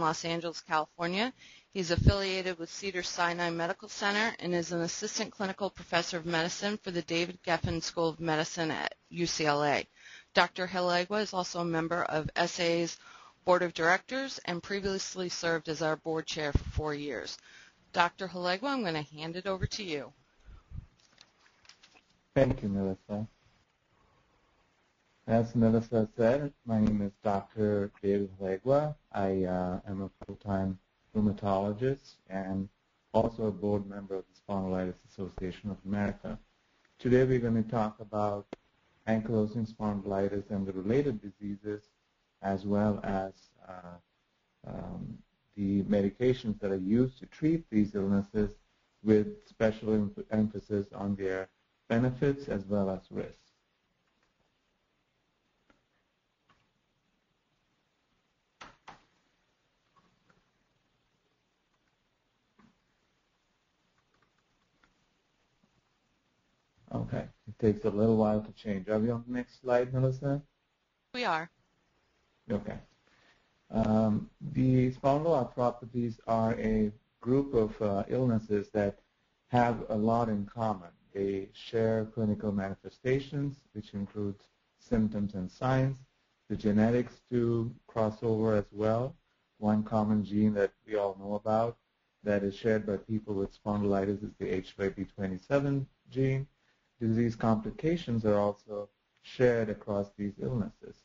Los Angeles, California. He's affiliated with Cedars-Sinai Medical Center and is an assistant clinical professor of medicine for the David Geffen School of Medicine at UCLA. Dr. Hallegua is also a member of SA's board of directors and previously served as our board chair for four years. Dr. Hallegua, I'm going to hand it over to you. Thank you, Melissa. As Melissa said, my name is Dr. David Hallegua. I uh, am a full-time rheumatologist and also a board member of the Spondylitis Association of America. Today we're going to talk about ankylosing spondylitis and the related diseases as well as uh, um, the medications that are used to treat these illnesses with special emphasis on their benefits as well as risks. Okay, it takes a little while to change. Are we on the next slide, Melissa? We are. Okay. Um, the spondyloarthropathies are a group of uh, illnesses that have a lot in common. They share clinical manifestations, which includes symptoms and signs. The genetics do cross over as well. One common gene that we all know about that is shared by people with spondylitis is the HLA-B27 gene disease complications are also shared across these illnesses.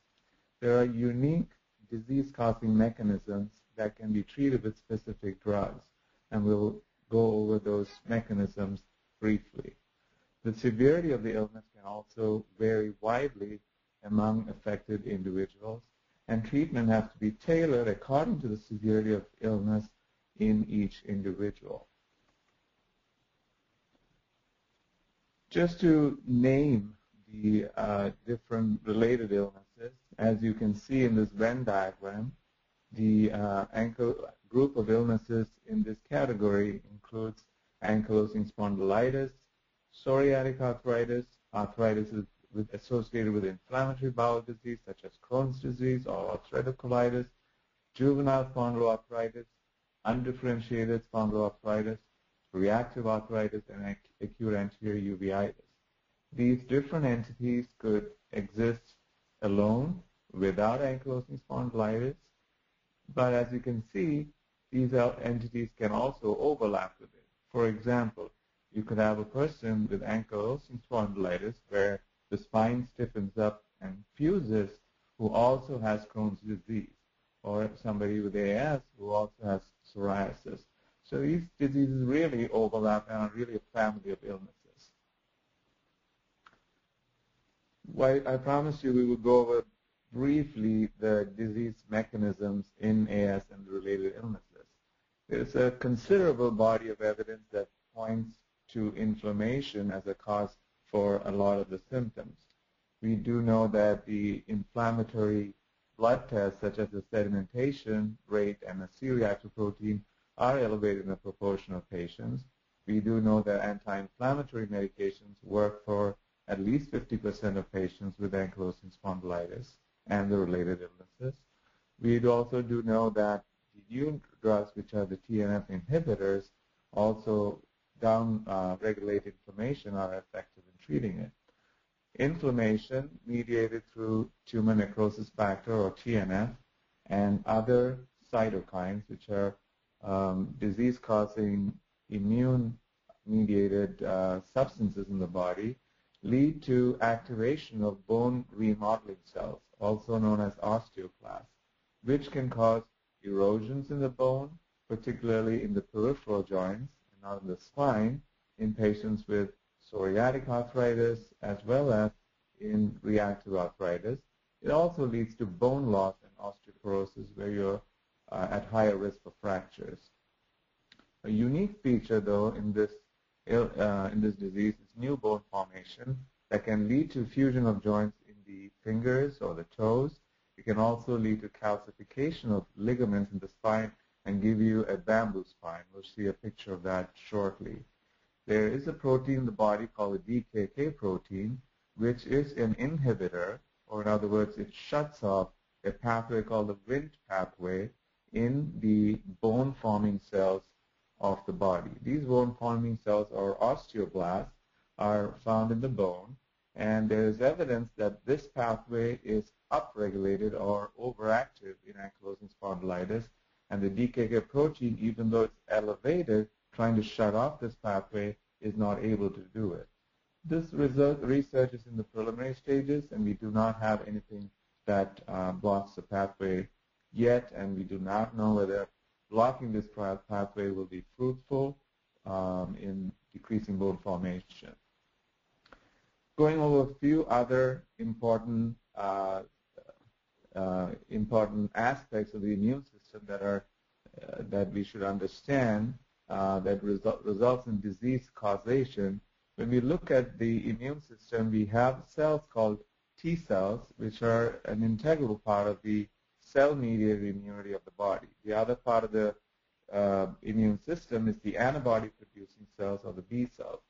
There are unique disease-causing mechanisms that can be treated with specific drugs, and we'll go over those mechanisms briefly. The severity of the illness can also vary widely among affected individuals, and treatment has to be tailored according to the severity of illness in each individual. Just to name the uh, different related illnesses, as you can see in this Venn diagram, the uh, group of illnesses in this category includes ankylosing spondylitis, psoriatic arthritis, arthritis with, associated with inflammatory bowel disease such as Crohn's disease or ulcerative colitis, juvenile spondyloarthritis, undifferentiated spondyloarthritis, reactive arthritis, and acute anterior uveitis. These different entities could exist alone without ankylosing spondylitis, but as you can see, these entities can also overlap with it. For example, you could have a person with ankylosing spondylitis where the spine stiffens up and fuses who also has Crohn's disease, or somebody with AS who also has psoriasis. So these diseases really overlap and are really a family of illnesses. Well, I promise you we will go over briefly the disease mechanisms in AS and related illnesses. There's a considerable body of evidence that points to inflammation as a cause for a lot of the symptoms. We do know that the inflammatory blood tests, such as the sedimentation rate and the C-reactive protein, are elevated in a proportion of patients. We do know that anti-inflammatory medications work for at least 50% of patients with ankylosing spondylitis and the related illnesses. We also do know that the new drugs, which are the TNF inhibitors, also down uh, inflammation are effective in treating it. Inflammation mediated through tumor necrosis factor or TNF and other cytokines, which are um, disease-causing immune-mediated uh, substances in the body lead to activation of bone remodeling cells, also known as osteoclasts, which can cause erosions in the bone, particularly in the peripheral joints and not in the spine, in patients with psoriatic arthritis as well as in reactive arthritis. It also leads to bone loss and osteoporosis where you're uh, at higher risk for fractures. A unique feature, though, in this uh, in this disease is new bone formation that can lead to fusion of joints in the fingers or the toes. It can also lead to calcification of ligaments in the spine and give you a bamboo spine. We'll see a picture of that shortly. There is a protein in the body called the DKK protein, which is an inhibitor, or in other words, it shuts off a pathway called the Wnt pathway in the bone-forming cells of the body. These bone-forming cells, or osteoblasts, are found in the bone, and there is evidence that this pathway is upregulated or overactive in ankylosing spondylitis, and the DKK protein, even though it's elevated, trying to shut off this pathway, is not able to do it. This research is in the preliminary stages, and we do not have anything that uh, blocks the pathway yet, and we do not know whether blocking this pathway will be fruitful um, in decreasing bone formation. Going over a few other important uh, uh, important aspects of the immune system that are uh, that we should understand uh, that result, results in disease causation. When we look at the immune system, we have cells called T cells, which are an integral part of the cell-mediated immunity of the body. The other part of the uh, immune system is the antibody-producing cells or the B cells.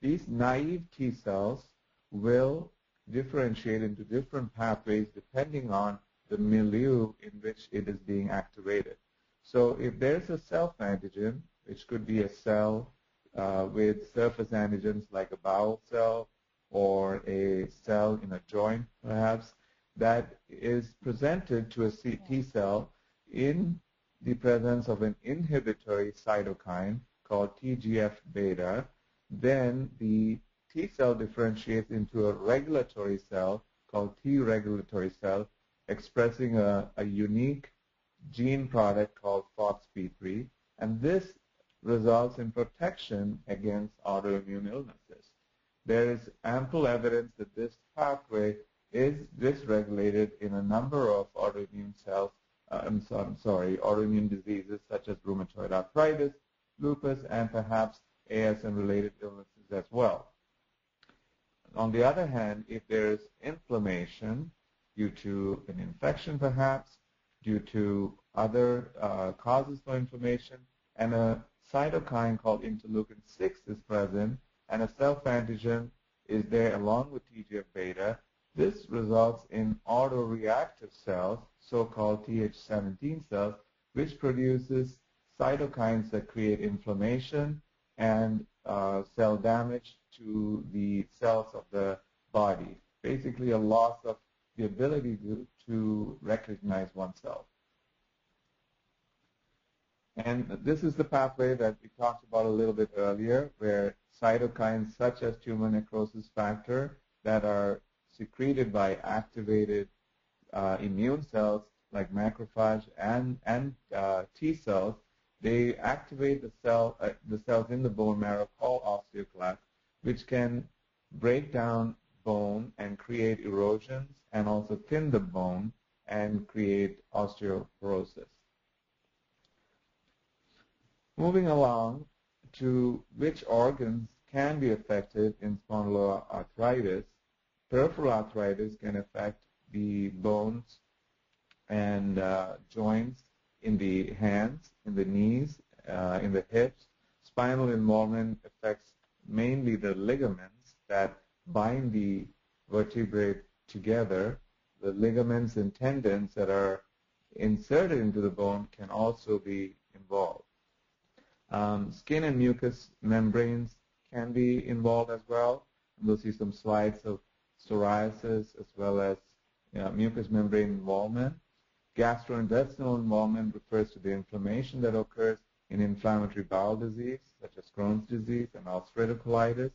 These naive T cells will differentiate into different pathways depending on the milieu in which it is being activated. So if there's a self-antigen, which could be a cell uh, with surface antigens like a bowel cell or a cell in a joint perhaps, that is presented to a T cell in the presence of an inhibitory cytokine called TGF-beta, then the T cell differentiates into a regulatory cell called T regulatory cell expressing a, a unique gene product called FOXP3, and this results in protection against autoimmune illnesses. There is ample evidence that this pathway is dysregulated in a number of autoimmune cells, uh, I'm, so, I'm sorry, autoimmune diseases such as rheumatoid arthritis, lupus, and perhaps AS and related illnesses as well. On the other hand, if there is inflammation due to an infection perhaps, due to other uh, causes for inflammation, and a cytokine called interleukin-6 is present, and a self-antigen is there along with TGF-beta, this results in autoreactive cells, so-called Th17 cells, which produces cytokines that create inflammation and uh, cell damage to the cells of the body. Basically a loss of the ability to, to recognize oneself. And this is the pathway that we talked about a little bit earlier, where cytokines such as tumor necrosis factor that are secreted by activated uh, immune cells like macrophage and, and uh, T cells, they activate the cell, uh, the cells in the bone marrow called osteoclasts, which can break down bone and create erosions and also thin the bone and create osteoporosis. Moving along to which organs can be affected in spondyloarthritis, Peripheral arthritis can affect the bones and uh, joints in the hands, in the knees, uh, in the hips. Spinal involvement affects mainly the ligaments that bind the vertebrae together. The ligaments and tendons that are inserted into the bone can also be involved. Um, skin and mucous membranes can be involved as well. We'll see some slides of psoriasis, as well as you know, mucous membrane involvement. Gastrointestinal involvement refers to the inflammation that occurs in inflammatory bowel disease, such as Crohn's disease and ulcerative colitis.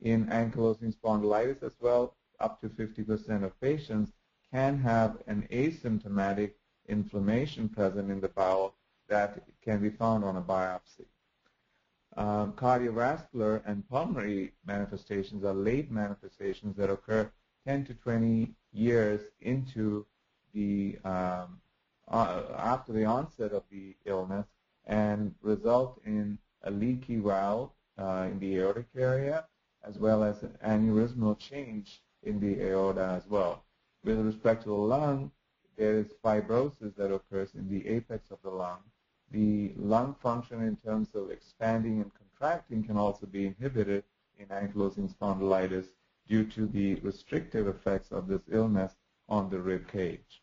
In ankylosing spondylitis as well, up to 50% of patients can have an asymptomatic inflammation present in the bowel that can be found on a biopsy. Um, cardiovascular and pulmonary manifestations are late manifestations that occur 10 to 20 years into the um, uh, after the onset of the illness and result in a leaky valve uh, in the aortic area as well as an aneurysmal change in the aorta as well. With respect to the lung, there is fibrosis that occurs in the apex of the lung the lung function in terms of expanding and contracting can also be inhibited in ankylosing spondylitis due to the restrictive effects of this illness on the rib cage.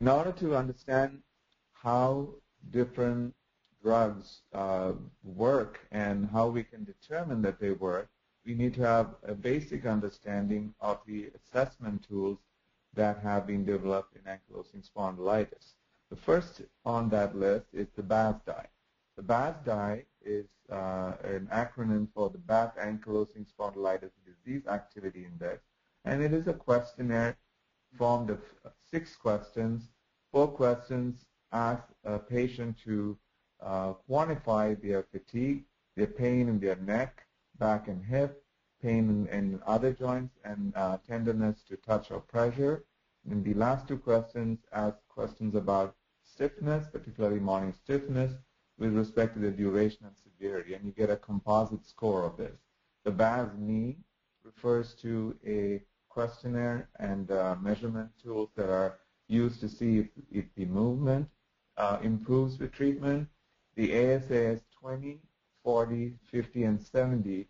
In order to understand how different drugs uh, work and how we can determine that they work, we need to have a basic understanding of the assessment tools that have been developed in ankylosing spondylitis. The first on that list is the BASDAI. The BASDAI is uh, an acronym for the Bath Ankylosing Spondylitis Disease Activity Index, and it is a questionnaire formed of six questions. Four questions ask a patient to uh, quantify their fatigue, their pain in their neck, back and hip, pain in, in other joints, and uh, tenderness to touch or pressure. And the last two questions ask questions about stiffness, particularly morning stiffness, with respect to the duration and severity, and you get a composite score of this. The BASMI refers to a questionnaire and uh, measurement tools that are used to see if, if the movement uh, improves with treatment. The ASAS 20, 40, 50, and 70,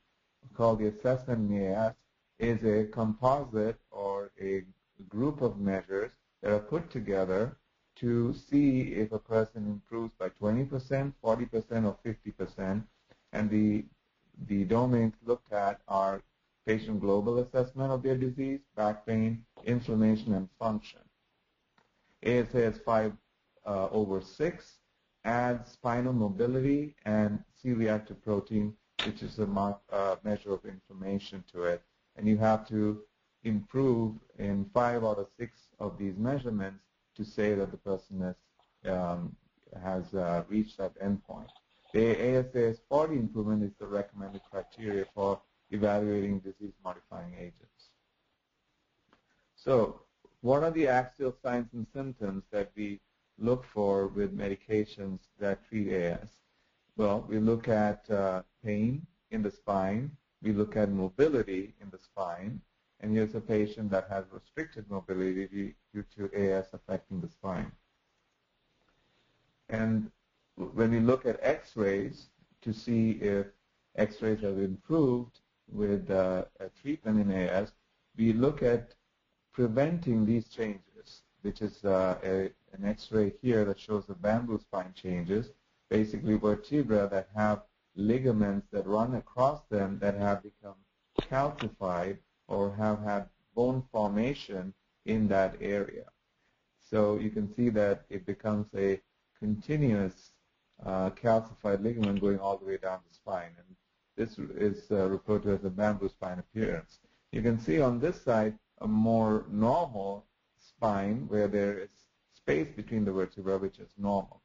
called the assessment MEAS, is a composite or a group of measures that are put together to see if a person improves by 20%, 40%, or 50%. And the, the domains looked at are patient global assessment of their disease, back pain, inflammation, and function. ASAS 5 uh, over 6 adds spinal mobility and C-reactive protein, which is a mark, uh, measure of inflammation to it. And you have to improve in five out of six of these measurements to say that the person has, um, has uh, reached that endpoint. The ASAS 40 improvement is the recommended criteria for evaluating disease-modifying agents. So what are the axial signs and symptoms that we look for with medications that treat AS? Well, we look at uh, pain in the spine, we look at mobility in the spine, and here's a patient that has restricted mobility due to AS affecting the spine. And when we look at x-rays to see if x-rays have improved with uh, a treatment in AS, we look at preventing these changes, which is uh, a, an x-ray here that shows the bamboo spine changes, basically vertebra that have ligaments that run across them that have become calcified or have had bone formation in that area. So you can see that it becomes a continuous uh, calcified ligament going all the way down the spine. And this is uh, referred to as a bamboo spine appearance. You can see on this side a more normal spine where there is space between the vertebrae, which is normal.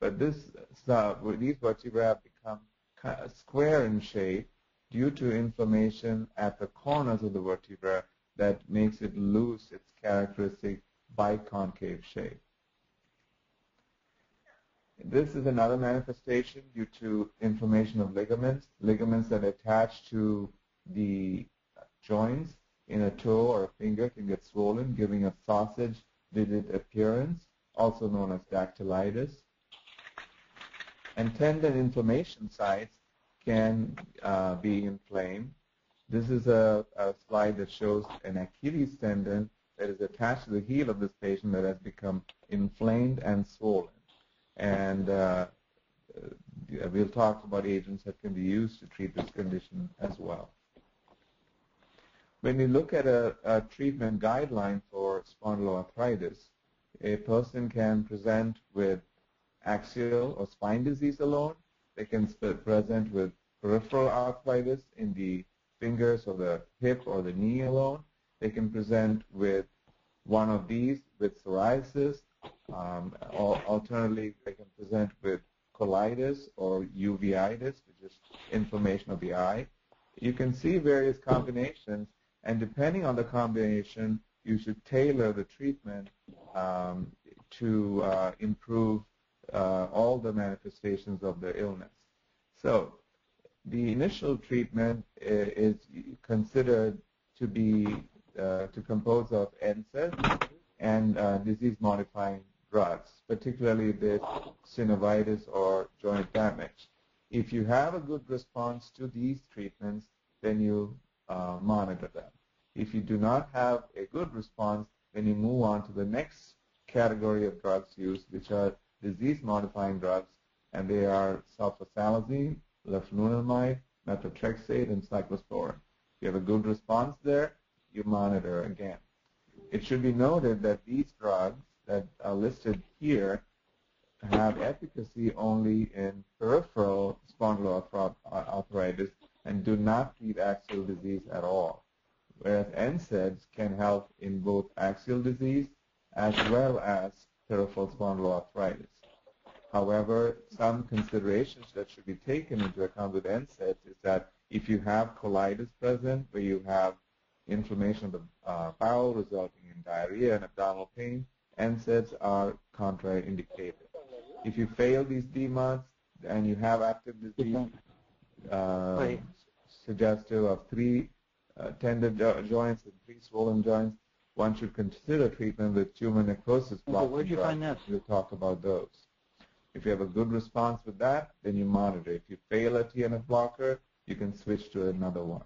But this, uh, these vertebrae have become square in shape due to inflammation at the corners of the vertebra that makes it lose its characteristic biconcave shape. This is another manifestation due to inflammation of ligaments, ligaments that attach to the joints in a toe or a finger can get swollen, giving a sausage digit appearance, also known as dactylitis. And tendon inflammation sites can uh, be inflamed. This is a, a, slide that shows an Achilles tendon that is attached to the heel of this patient that has become inflamed and swollen. And uh, uh we'll talk about agents that can be used to treat this condition as well. When you look at a, a treatment guideline for spondyloarthritis, a person can present with axial or spine disease alone, they can present with peripheral arthritis in the fingers or the hip or the knee alone. They can present with one of these with psoriasis. Um, or alternatively, they can present with colitis or uveitis, which is inflammation of the eye. You can see various combinations, and depending on the combination, you should tailor the treatment um, to uh, improve uh, all the manifestations of the illness. So the initial treatment is considered to be uh, to compose of NSAIDs and uh, disease-modifying drugs, particularly the synovitis or joint damage. If you have a good response to these treatments, then you uh, monitor them. If you do not have a good response, then you move on to the next category of drugs used, which are disease-modifying drugs, and they are sulfasalazine, leflunomide, methotrexate, and cyclosporin. If you have a good response there, you monitor again. It should be noted that these drugs that are listed here have efficacy only in peripheral spondyloarthritis and do not treat axial disease at all, whereas NSAIDs can help in both axial disease as well as peripheral spondyloarthritis. However, some considerations that should be taken into account with NSAIDs is that if you have colitis present, where you have inflammation of the uh, bowel resulting in diarrhea and abdominal pain, NSAIDs are contraindicated. If you fail these DMARDs and you have active disease, uh, suggestive of three uh, tender jo joints and three swollen joints, one should consider treatment with tumor necrosis blocking Where'd you drugs. find that? We'll talk about those. If you have a good response with that, then you monitor. If you fail a TNF blocker, you can switch to another one.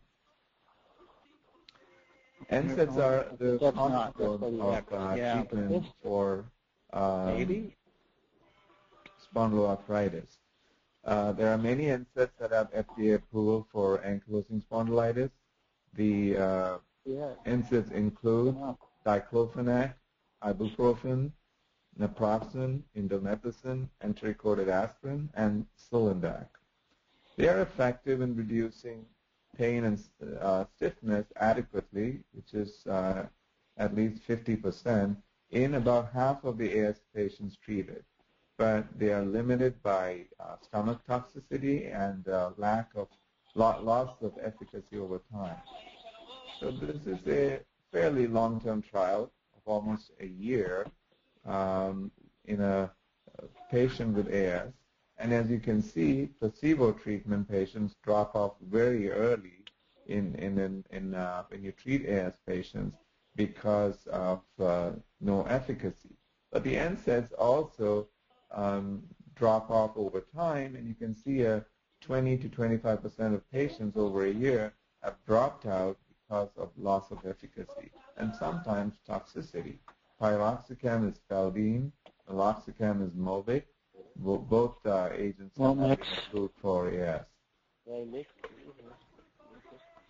NSAIDs are the cornerstone of uh, yeah, treatment for um, Maybe? spondyloarthritis. Uh, there are many NSAIDs that have FDA approval for ankylosing spondylitis. The uh, Yeah. NSAIDs include diclofenac, ibuprofen, naproxen, indomethacin, enteric-coated aspirin, and Sulindac. They are effective in reducing pain and uh, stiffness adequately, which is uh, at least 50%, in about half of the AS patients treated. But they are limited by uh, stomach toxicity and uh, lack of loss of efficacy over time. So this is a fairly long-term trial of almost a year um, in a patient with AS. And as you can see, placebo treatment patients drop off very early in, in, in, in uh, when you treat AS patients because of uh, no efficacy. But the NSAIDs also um, drop off over time, and you can see a 20 to 25 percent of patients over a year have dropped out because of loss of efficacy and sometimes toxicity. Piroxicam is Feldene, meloxicam is Mobic. Both uh, agents Well, have been next. approved for AS.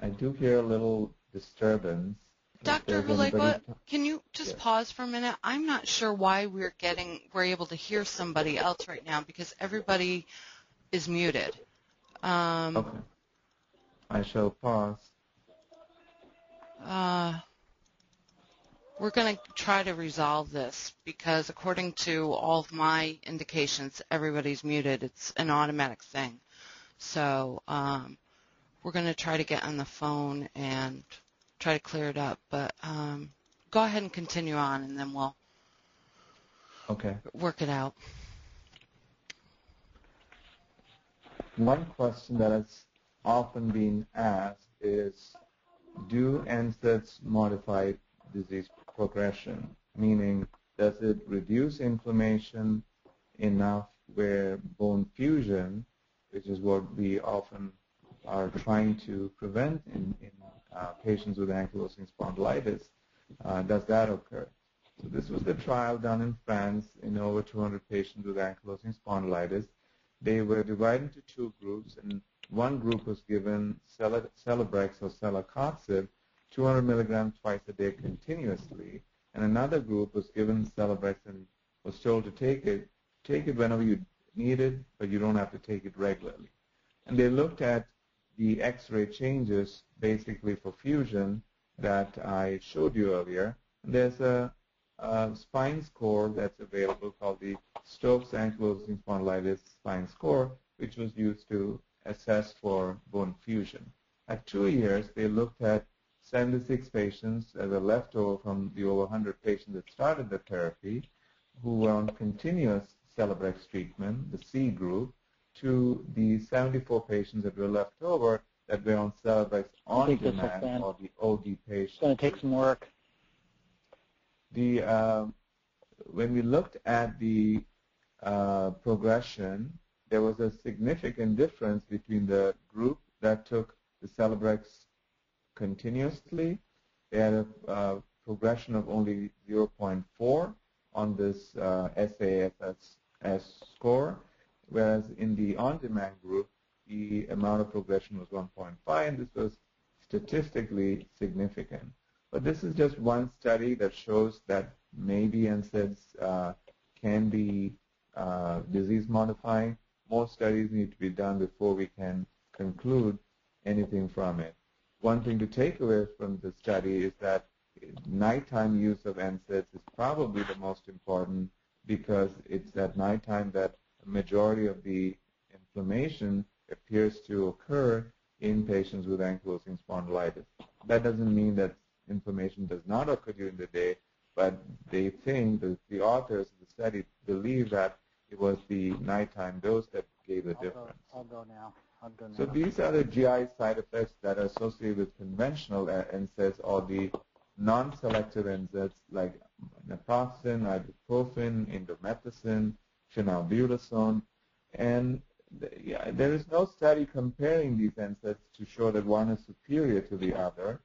I do hear a little disturbance. Dr. there's anybody Hallegua, to- can you just Yes. pause for a minute? I'm not sure why we're getting we're able to hear somebody else right now because everybody is muted. Um, Okay. I shall pause. uh, we're going to try to resolve this because according to all of my indications, everybody's muted. It's an automatic thing. So um, we're going to try to get on the phone and try to clear it up. But um, go ahead and continue on, and then we'll Okay. work it out. One question that has often been asked is, do NSAIDs modify disease progression? Meaning, does it reduce inflammation enough where bone fusion, which is what we often are trying to prevent in, in uh, patients with ankylosing spondylitis, uh, does that occur? So this was the trial done in France in over 200 patients with ankylosing spondylitis. They were divided into two groups, and one group was given Celebrex or Celecoxib, 200 milligrams twice a day continuously, and another group was given Celebrex and was told to take it, take it whenever you need it, but you don't have to take it regularly. And they looked at the X-ray changes basically for fusion that I showed you earlier. And there's a, a spine score that's available called the Stokes ankylosing spondylitis spine score, which was used to assess for bone fusion. At two years, they looked at 76 patients as a leftover from the over 100 patients that started the therapy who were on continuous Celebrex treatment, the C group, to the 74 patients that were left over that were on Celebrex on think this will demand or the OD patients. It's going to take some work. The um, when we looked at the uh, progression, there was a significant difference between the group that took the Celebrex continuously. They had a uh, progression of only 0.4, on this uh, SASS score, whereas in the on-demand group, the amount of progression was 1.5, and this was statistically significant. But this is just one study that shows that maybe NSAIDs uh, can be uh, disease modifying. More studies need to be done before we can conclude anything from it. One thing to take away from the study is that nighttime use of NSAIDs is probably the most important because it's at nighttime that a majority of the inflammation appears to occur in patients with ankylosing spondylitis. That doesn't mean that inflammation does not occur during the day, but they think that the authors of the study believe that it was the nighttime dose that gave the I'll difference. Go, I'll go now. I'll go now. So these are the GI side effects that are associated with conventional NSAIDs or the non-selective NSAIDs like naproxen, ibuprofen, indomethacin, phenylbutazone, and yeah, there is no study comparing these NSAIDs to show that one is superior to the other,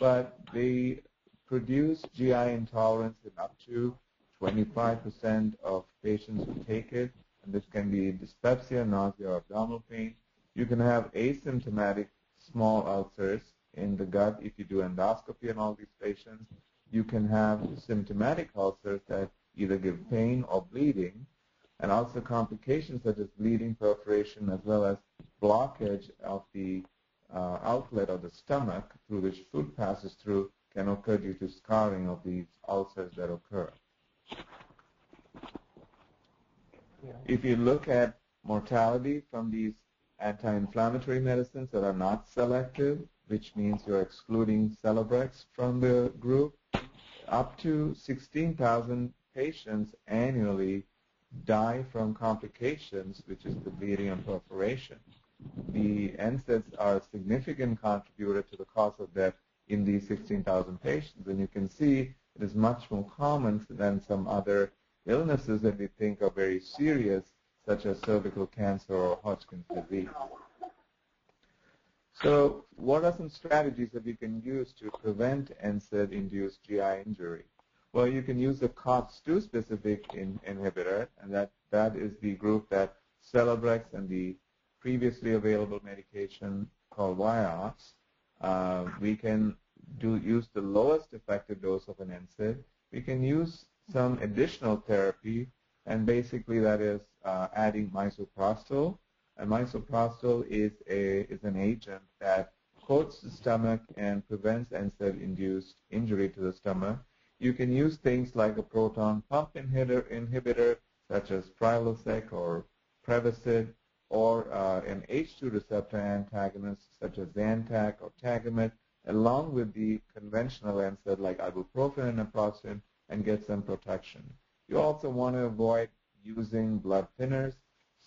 but they produce GI intolerance in up to 25% of patients who take it, and this can be dyspepsia, nausea, or abdominal pain. You can have asymptomatic small ulcers in the gut if you do endoscopy in all these patients. You can have symptomatic ulcers that either give pain or bleeding, and also complications such as bleeding, perforation, as well as blockage of the uh, outlet of the stomach through which food passes through can occur due to scarring of these ulcers that occur. If you look at mortality from these anti-inflammatory medicines that are not selective, which means you're excluding Celebrex from the group, up to 16,000 patients annually die from complications, which is the bleeding and perforation. The NSAIDs are a significant contributor to the cause of death in these 16,000 patients. And you can see it is much more common than some other illnesses that we think are very serious, such as cervical cancer or Hodgkin's disease. So what are some strategies that we can use to prevent NSAID-induced GI injury? Well, you can use a COX-2 specific in, inhibitor, and that, that is the group that Celebrex and the previously available medication called Vioxx. Uh, we can do use the lowest effective dose of an NSAID. We can use some additional therapy, and basically that is uh, adding misoprostol. And misoprostol is a is an agent that coats the stomach and prevents NSAID-induced injury to the stomach. You can use things like a proton pump inhibitor, inhibitor such as Prilosec or Prevacid, or uh, an H2 receptor antagonist such as Zantac or Tagamet, along with the conventional NSAID like ibuprofen and naproxen, and get some protection. You also want to avoid using blood thinners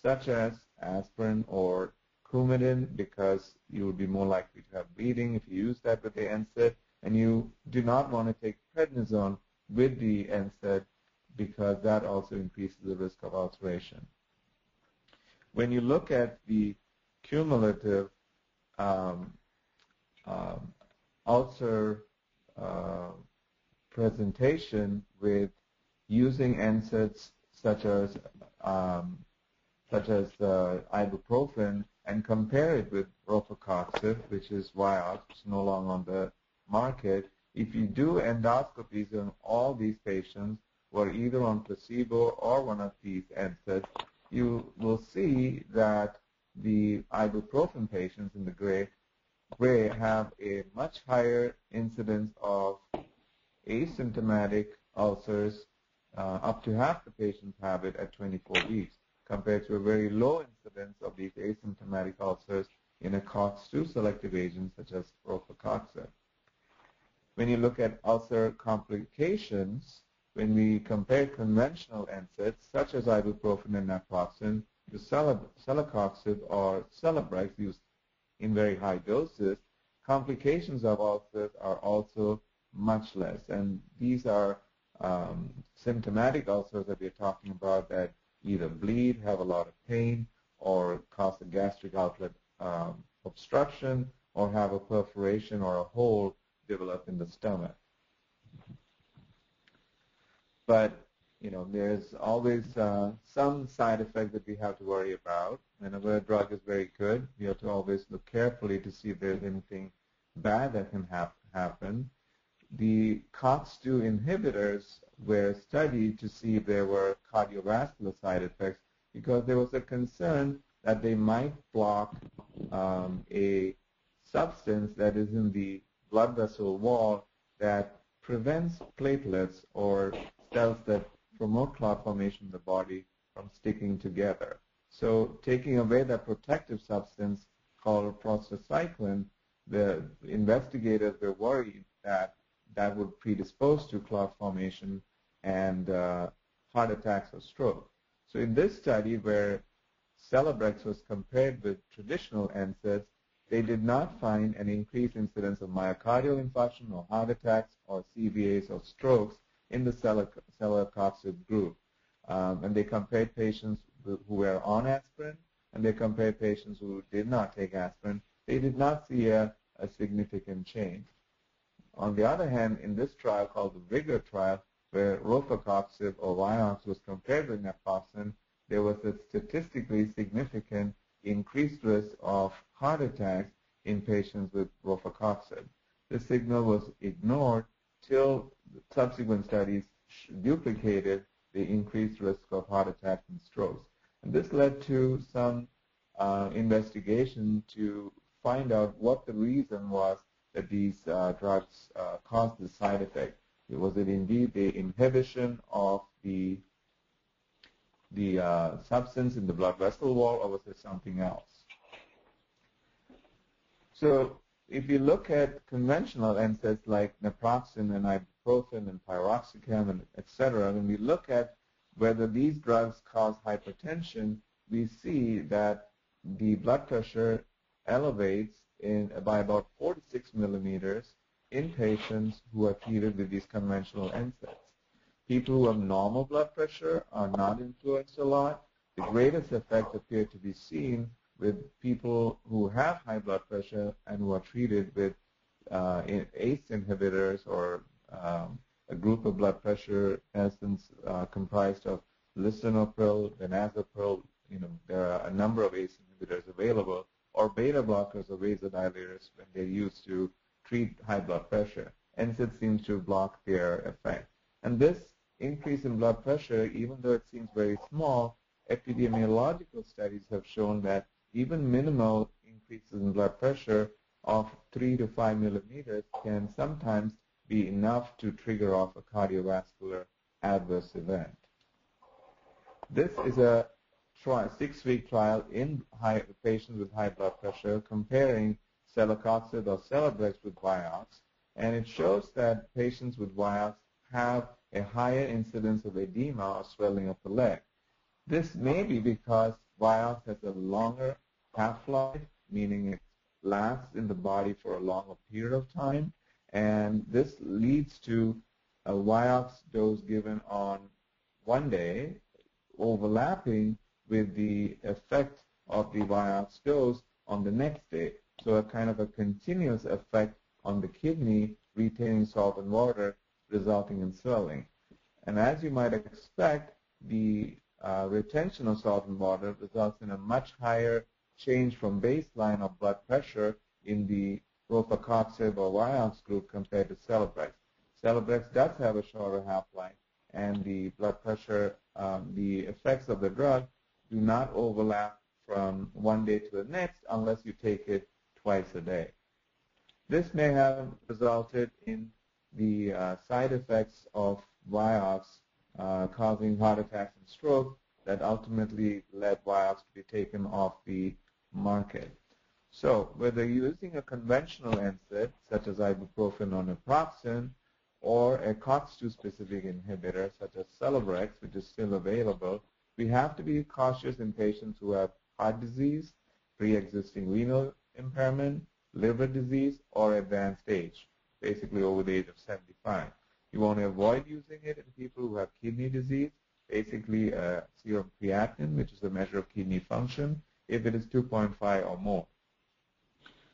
such as aspirin or Coumadin because you would be more likely to have bleeding if you use that with the NSAID and you do not want to take prednisone with the NSAID because that also increases the risk of ulceration. When you look at the cumulative um, um, ulcer uh, presentation with using NSAIDs such as um, such as ibuprofen and compare it with rofecoxib, which is Vioxx, no longer on the market, if you do endoscopies on all these patients who are either on placebo or one of these NSAIDs, you will see that the ibuprofen patients in the gray, gray have a much higher incidence of asymptomatic ulcers. Uh, up to half the patients have it at 24 weeks compared to a very low incidence of these asymptomatic ulcers in a COX-2 selective agent such as rofecoxib. When you look at ulcer complications, when we compare conventional NSAIDs such as ibuprofen and naproxen to celecoxib or Celebrex used in very high doses, complications of ulcers are also much less. And these are um, symptomatic ulcers that we're talking about that either bleed, have a lot of pain, or cause a gastric outlet um, obstruction, or have a perforation or a hole develop in the stomach. But you know, there's always uh, some side effect that we have to worry about. Whenever a drug is very good, we have to always look carefully to see if there's anything bad that can hap happen. The COX-2 inhibitors were studied to see if there were cardiovascular side effects because there was a concern that they might block um, a substance that is in the blood vessel wall that prevents platelets or cells that promote clot formation in the body from sticking together. So taking away that protective substance called prostacyclin, the investigators were worried that that would predispose to clot formation and uh, heart attacks or stroke. So in this study where Celebrex was compared with traditional NSAIDs, they did not find an increased incidence of myocardial infarction or heart attacks or CVAs or strokes in the celecoxib group. Um, and they compared patients who were on aspirin and they compared patients who did not take aspirin. They did not see a, a significant change. On the other hand, in this trial called the VIGOR trial, where rofecoxib or Vioxx was compared with naproxen, there was a statistically significant increased risk of heart attacks in patients with rofecoxib. The signal was ignored till subsequent studies duplicated the increased risk of heart attacks and strokes. And this led to some uh, investigation to find out what the reason was that these uh, drugs uh, caused the side effect. Was it indeed the inhibition of the the uh, substance in the blood vessel wall, or was it something else? So if you look at conventional NSAIDs like naproxen and ibuprofen and piroxicam and et cetera, when we look at whether these drugs cause hypertension, we see that the blood pressure elevates in, by about 46 millimeters in patients who are treated with these conventional NSAIDs. People who have normal blood pressure are not influenced a lot. The greatest effects appear to be seen with people who have high blood pressure and who are treated with uh, ACE inhibitors or um, a group of blood pressure medicines uh, comprised of lisinopril, benazepril, you know, there are a number of ACE inhibitors available, or beta blockers or vasodilators when they're used to treat high blood pressure. NSAID seems to block their effect. And this increase in blood pressure, even though it seems very small, epidemiological studies have shown that even minimal increases in blood pressure of 3 to 5 millimeters can sometimes be enough to trigger off a cardiovascular adverse event. This is a six-week trial in high, patients with high blood pressure comparing celecoxib or Celebrex with Vioxx, and it shows that patients with Vioxx have a higher incidence of edema or swelling of the leg. This may be because Vioxx has a longer half-life, meaning it lasts in the body for a longer period of time, and this leads to a Vioxx dose given on one day overlapping with the effect of the Vioxx dose on the next day. So a kind of a continuous effect on the kidney retaining salt and water resulting in swelling. And as you might expect, the uh, retention of salt and water results in a much higher change from baseline of blood pressure in the rofecoxib or Vioxx group compared to Celebrex. Celebrex does have a shorter half-life, and the blood pressure, um, the effects of the drug do not overlap from one day to the next unless you take it twice a day. This may have resulted in the uh, side effects of Vioxx uh, causing heart attacks and stroke that ultimately led Vioxx to be taken off the market. So whether using a conventional NSAID, such as ibuprofen or naproxen, or a COX-2 specific inhibitor, such as Celebrex, which is still available, we have to be cautious in patients who have heart disease, pre-existing renal impairment, liver disease, or advanced age, basically over the age of 75. You want to avoid using it in people who have kidney disease, basically uh, serum creatinine, which is a measure of kidney function, if it is 2.5 or more.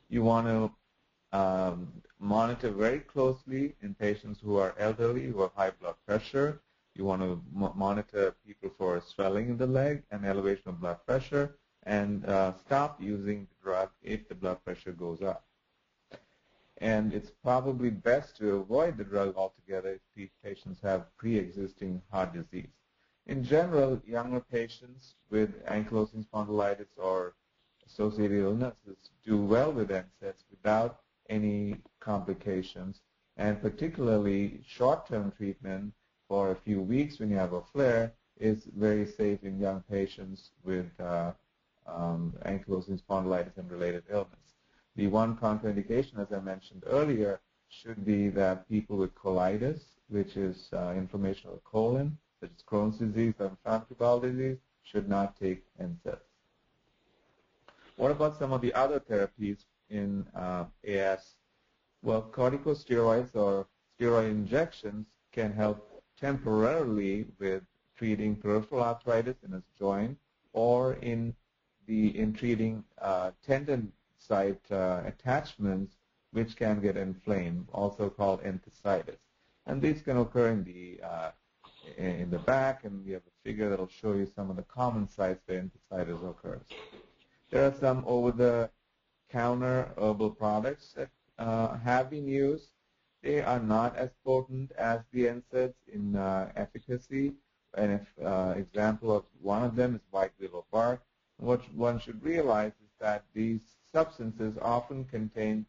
You want to um, monitor very closely in patients who are elderly, who have high blood pressure, You want to monitor people for swelling in the leg and elevation of blood pressure and uh, stop using the drug if the blood pressure goes up. And it's probably best to avoid the drug altogether if these patients have pre-existing heart disease. In general, younger patients with ankylosing spondylitis or associated illnesses do well with NSAIDs without any complications, and particularly short-term treatment for a few weeks when you have a flare is very safe in young patients with uh, um, ankylosing spondylitis and related illness. The one contraindication, as I mentioned earlier, should be that people with colitis, which is uh, inflammation of the colon, such as Crohn's disease or inflammatory bowel disease, should not take NSAIDs. What about some of the other therapies in uh, AS? Well, corticosteroids or steroid injections can help temporarily with treating peripheral arthritis in a joint or in the in treating uh, tendon site uh, attachments which can get inflamed, also called enthesitis. And these can occur in the uh, in the back, and we have a figure that will show you some of the common sites where enthesitis occurs. There are some over-the-counter herbal products that uh, have been used. They are not as potent as the NSAIDs in uh, efficacy. An uh, example of one of them is white willow bark. What one should realize is that these substances often contain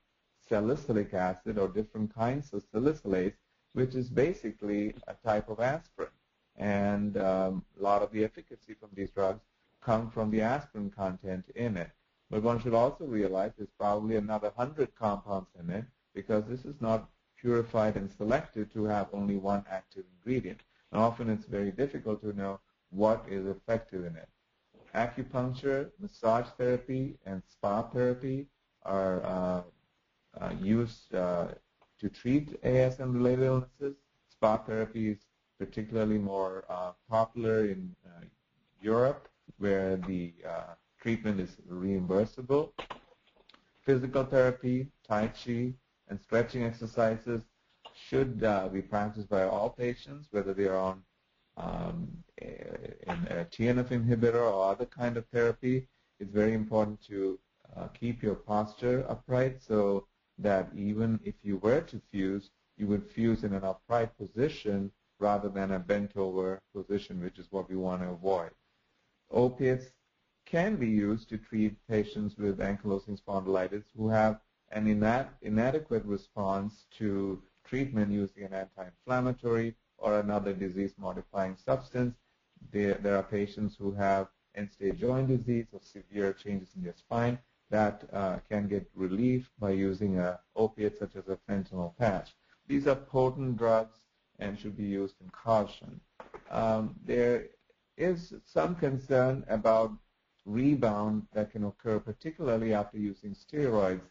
salicylic acid or different kinds of salicylates, which is basically a type of aspirin. And um, a lot of the efficacy from these drugs come from the aspirin content in it. But one should also realize there's probably another 100 compounds in it because this is not purified and selected to have only one active ingredient. And often it's very difficult to know what is effective in it acupuncture, massage therapy, and spa therapy are uh, uh, used uh, to treat ASM-related illnesses. Spa therapy is particularly more uh, popular in uh, Europe, where the uh, treatment is reimbursable. Physical therapy, Tai Chi, and stretching exercises should be practiced by all patients, whether they are on um, a TNF inhibitor or other kind of therapy, it's very important to uh, keep your posture upright so that even if you were to fuse, you would fuse in an upright position rather than a bent over position, which is what we want to avoid. Opiates can be used to treat patients with ankylosing spondylitis who have an in inadequate response to treatment using an anti-inflammatory or another disease-modifying substance. There, there are patients who have end-stage joint disease or severe changes in their spine that uh, can get relief by using a opiate such as a fentanyl patch. These are potent drugs and should be used in caution. Um, there is some concern about rebound that can occur, particularly after using steroids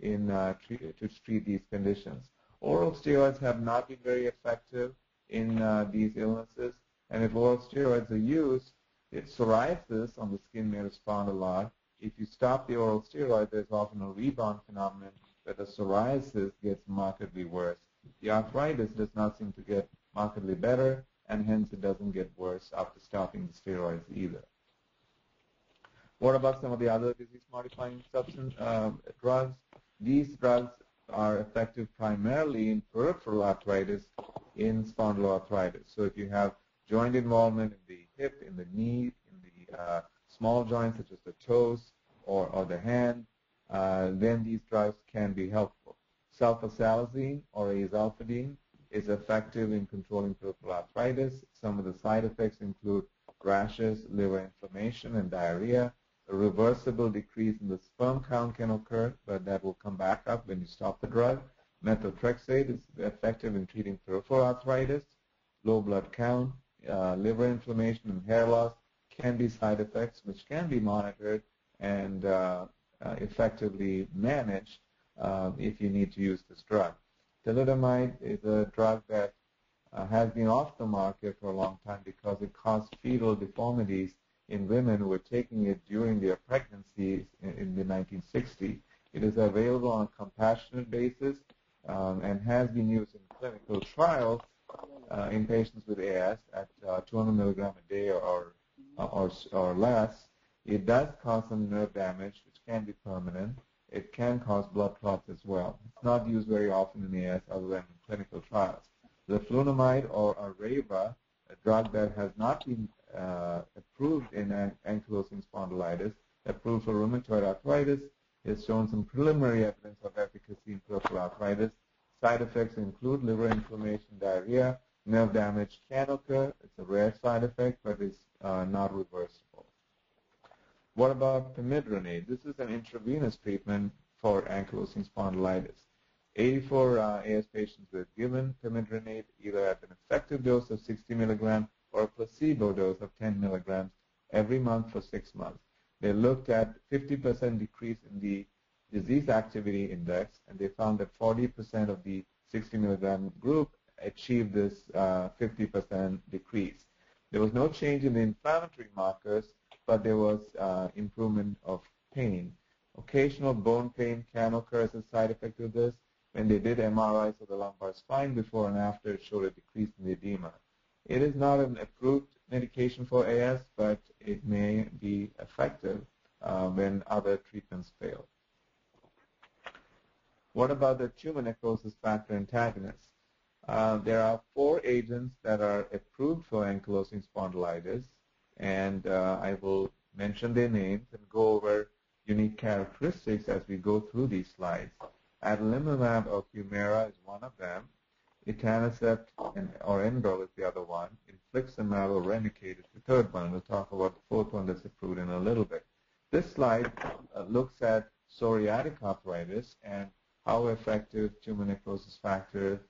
in, uh, to treat these conditions. Oral steroids have not been very effective in uh, these illnesses. And if oral steroids are used, it psoriasis on the skin may respond a lot. If you stop the oral steroid, there's often a rebound phenomenon where the psoriasis gets markedly worse. The arthritis does not seem to get markedly better, and hence it doesn't get worse after stopping the steroids either. What about some of the other disease-modifying substance uh, drugs? These drugs are effective primarily in peripheral arthritis in spondyloarthritis. So if you have joint involvement in the hip, in the knee, in the uh, small joints such as the toes or, or the hand, uh, then these drugs can be helpful. Sulfasalazine or Azulfidine is effective in controlling peripheral arthritis. Some of the side effects include rashes, liver inflammation, and diarrhea. A reversible decrease in the sperm count can occur, but that will come back up when you stop the drug. Methotrexate is effective in treating peripheral arthritis. Low blood count, uh, liver inflammation, and hair loss can be side effects which can be monitored and uh, uh, effectively managed uh, if you need to use this drug. Thalidomide is a drug that uh, has been off the market for a long time because it caused fetal deformities in women who were taking it during their pregnancies in, in the 1960s. It is available on a compassionate basis um, and has been used in clinical trials uh, in patients with AS at uh, 200 milligram a day or, or, or less, it does cause some nerve damage, which can be permanent. It can cause blood clots as well. It's not used very often in AS other than in clinical trials. Leflunomide or Arava, a drug that has not been approved in ankylosing spondylitis, approved for rheumatoid arthritis, has shown some preliminary evidence of efficacy in peripheral arthritis. Side effects include liver inflammation, diarrhea, nerve damage can occur. It's a rare side effect, but it's uh, not reversible. What about pamidronate? This is an intravenous treatment for ankylosing spondylitis. 84 uh, AS patients were given pamidronate either at an effective dose of 60 milligrams or a placebo dose of 10 milligrams every month for six months. They looked at 50% decrease in the disease activity index, and they found that 40% of the 60 milligram group achieved this 50% uh, decrease. There was no change in the inflammatory markers, but there was uh, improvement of pain. Occasional bone pain can occur as a side effect of this. When they did MRIs of the lumbar spine before and after, it showed a decrease in the edema. It is not an approved medication for AS, but it may be effective uh, when other treatments fail. What about the tumor necrosis factor antagonists? Uh, there are four agents that are approved for ankylosing spondylitis, and uh, I will mention their names and go over unique characteristics as we go through these slides. Adalimumab or Humira is one of them. Etanercept or Enbrel is the other one. Infliximab or Remicade is the third one. We'll talk about the fourth one that's approved in a little bit. This slide uh, looks at psoriatic arthritis and how effective tumor necrosis factor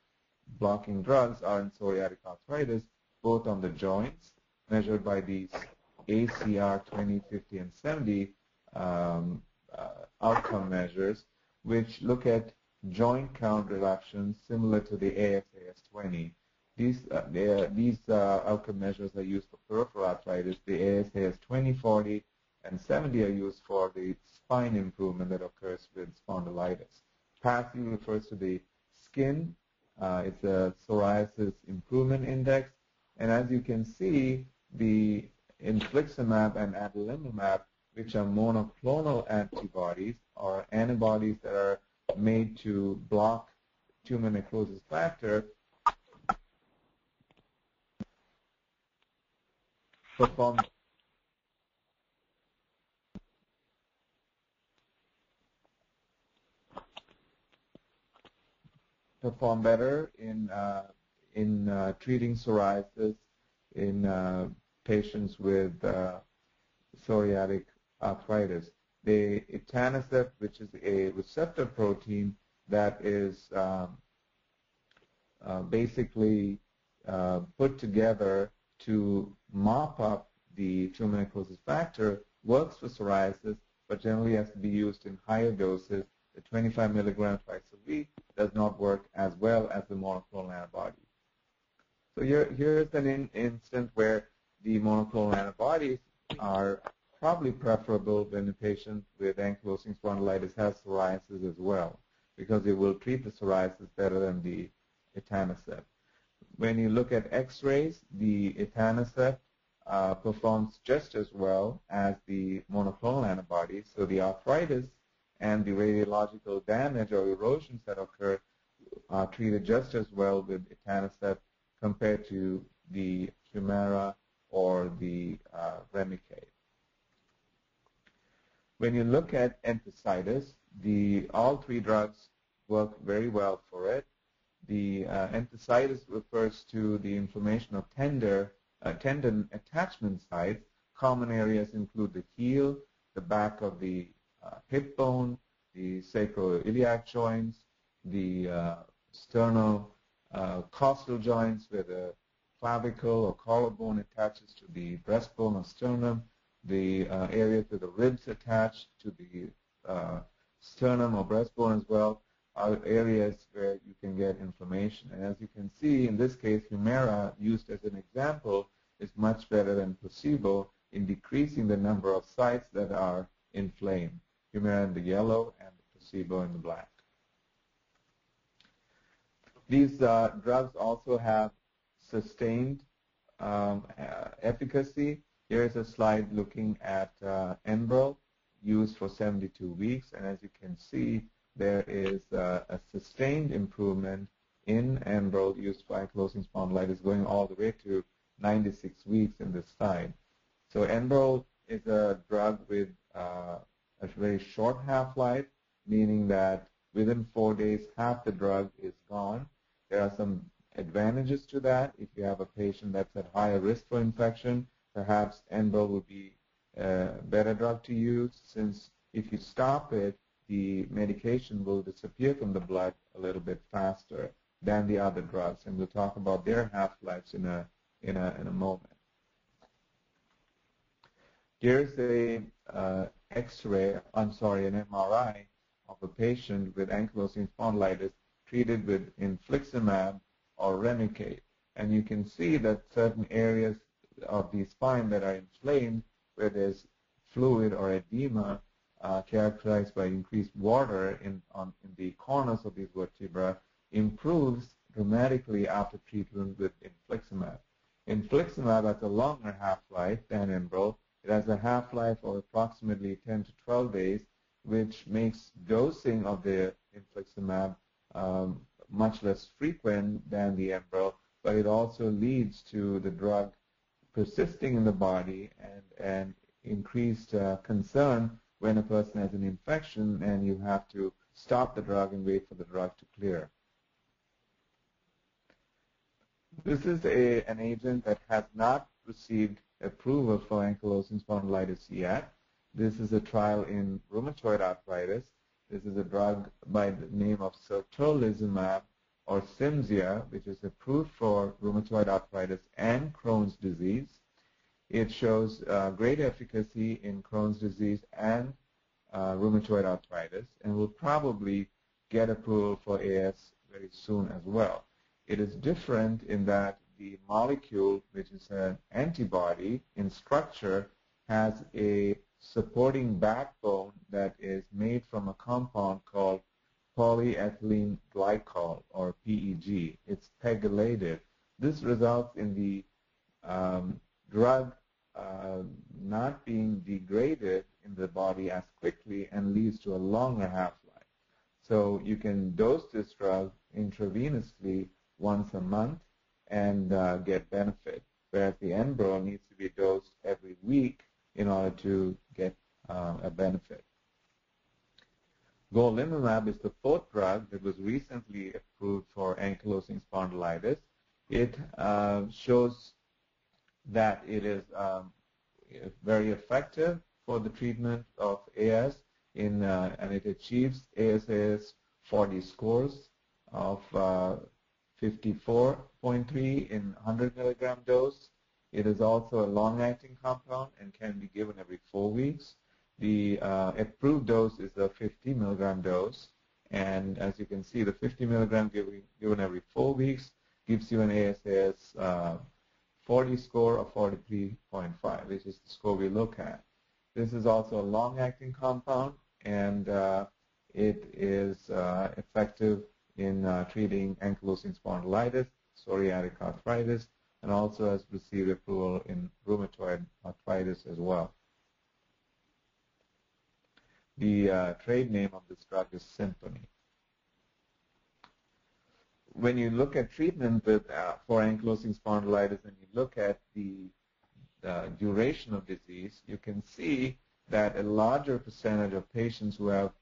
blocking drugs are in psoriatic arthritis, both on the joints, measured by these ACR 20, 50, and 70 um, uh, outcome measures, which look at joint count reductions similar to the ASAS-20. These, uh, these uh, outcome measures are used for peripheral arthritis. The ASAS-20, 40, and 70 are used for the spine improvement that occurs with spondylitis. PASI refers to the skin. Uh, it's a psoriasis improvement index. And as you can see, the infliximab and adalimumab, which are monoclonal antibodies, or antibodies that are made to block tumor necrosis factor perform. Perform better in uh, in uh, treating psoriasis in uh, patients with uh, psoriatic arthritis the etanercept, which is a receptor protein that is um, uh, basically uh, put together to mop up the tumor necrosis factor, works for psoriasis, but generally has to be used in higher doses. The 25 milligram twice a week does not work as well as the monoclonal antibody. So here, here's an in, instance where the monoclonal antibodies are probably preferable when a patient with ankylosing spondylitis has psoriasis as well, because it will treat the psoriasis better than the etanercept. When you look at x-rays, the etanercept uh, performs just as well as the monoclonal antibodies, so the arthritis and the radiological damage or erosions that occur are treated just as well with etanercept compared to the Humira or the uh, Remicade. When you look at enthesitis, the all three drugs work very well for it. The uh, enthesitis refers to the inflammation of tender, uh, tendon attachment sites. Common areas include the heel, the back of the uh, hip bone, the sacroiliac joints, the uh, sternocostal uh, joints where the clavicle or collarbone attaches to the breastbone or sternum, the uh, areas where the ribs attached to the uh, sternum or breastbone as well are areas where you can get inflammation. And as you can see, in this case, Humira, used as an example, is much better than placebo in decreasing the number of sites that are inflamed. Humira in the yellow and placebo in the black. These uh, drugs also have sustained um, uh, efficacy. Here is a slide looking at uh, Enbrel used for 72 weeks, and as you can see, there is uh, a sustained improvement in Enbrel used for ankylosing spondylitis going all the way to 96 weeks in this slide. So Enbrel is a drug with uh, a very short half-life, meaning that within four days, half the drug is gone. There are some advantages to that. If you have a patient that's at higher risk for infection, perhaps Enbrel would be a better drug to use since if you stop it, the medication will disappear from the blood a little bit faster than the other drugs, and we'll talk about their half-lives in a, in, a, in a moment. Here's a uh, X-ray, I'm sorry, an MRI of a patient with ankylosing spondylitis treated with infliximab or Remicade. And you can see that certain areas of the spine that are inflamed, where there's fluid or edema uh, characterized by increased water in, on, in the corners of these vertebrae, improves dramatically after treatment with infliximab. Infliximab has a longer half-life than Enbrel. It has a half-life of approximately 10 to 12 days, which makes dosing of the infliximab um, much less frequent than the Enbrel, but it also leads to the drug persisting in the body and, and increased uh, concern when a person has an infection and you have to stop the drug and wait for the drug to clear. This is a, an agent that has not received approval for ankylosing spondylitis yet. This is a trial in rheumatoid arthritis. This is a drug by the name of certolizumab or Cimzia, which is approved for rheumatoid arthritis and Crohn's disease. It shows uh, great efficacy in Crohn's disease and uh, rheumatoid arthritis and will probably get approval for AS very soon as well. It is different in that the molecule, which is an antibody in structure, has a supporting backbone that is made from a compound called polyethylene glycol, or PEG. It's pegylated. This results in the um, drug uh, not being degraded in the body as quickly and leads to a longer half-life. So you can dose this drug intravenously once a month and uh, get benefit, whereas the Enbrel needs to be dosed every week in order to get uh, a benefit. Golimumab is the fourth drug that was recently approved for ankylosing spondylitis. It uh, shows that it is um, very effective for the treatment of AS in, uh, and it achieves ASAS 40 scores of uh, 54.3 in 100 milligram dose. It is also a long-acting compound and can be given every four weeks. The uh, approved dose is a 50 milligram dose, and as you can see, the 50 milligram given, given every four weeks gives you an ASAS uh, 40 score of 43.5, which is the score we look at. This is also a long-acting compound, and uh, it is uh, effective in uh, treating ankylosing spondylitis, psoriatic arthritis, and also has received approval in rheumatoid arthritis as well. The uh, trade name of this drug is Simponi. When you look at treatment with, uh, for ankylosing spondylitis and you look at the uh, duration of disease, you can see that a larger percentage of patients who have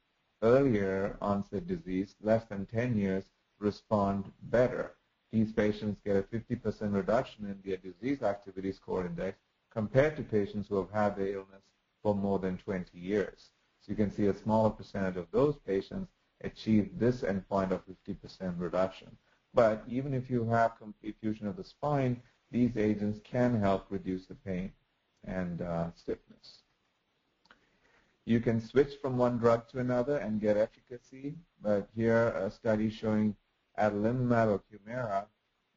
earlier onset disease, less than 10 years, respond better. These patients get a 50% reduction in their disease activity score index compared to patients who have had the illness for more than 20 years. You can see a smaller percentage of those patients achieve this endpoint of 50% reduction. But even if you have complete fusion of the spine, these agents can help reduce the pain and uh, stiffness. You can switch from one drug to another and get efficacy, but here a study showing adalimumab or Humira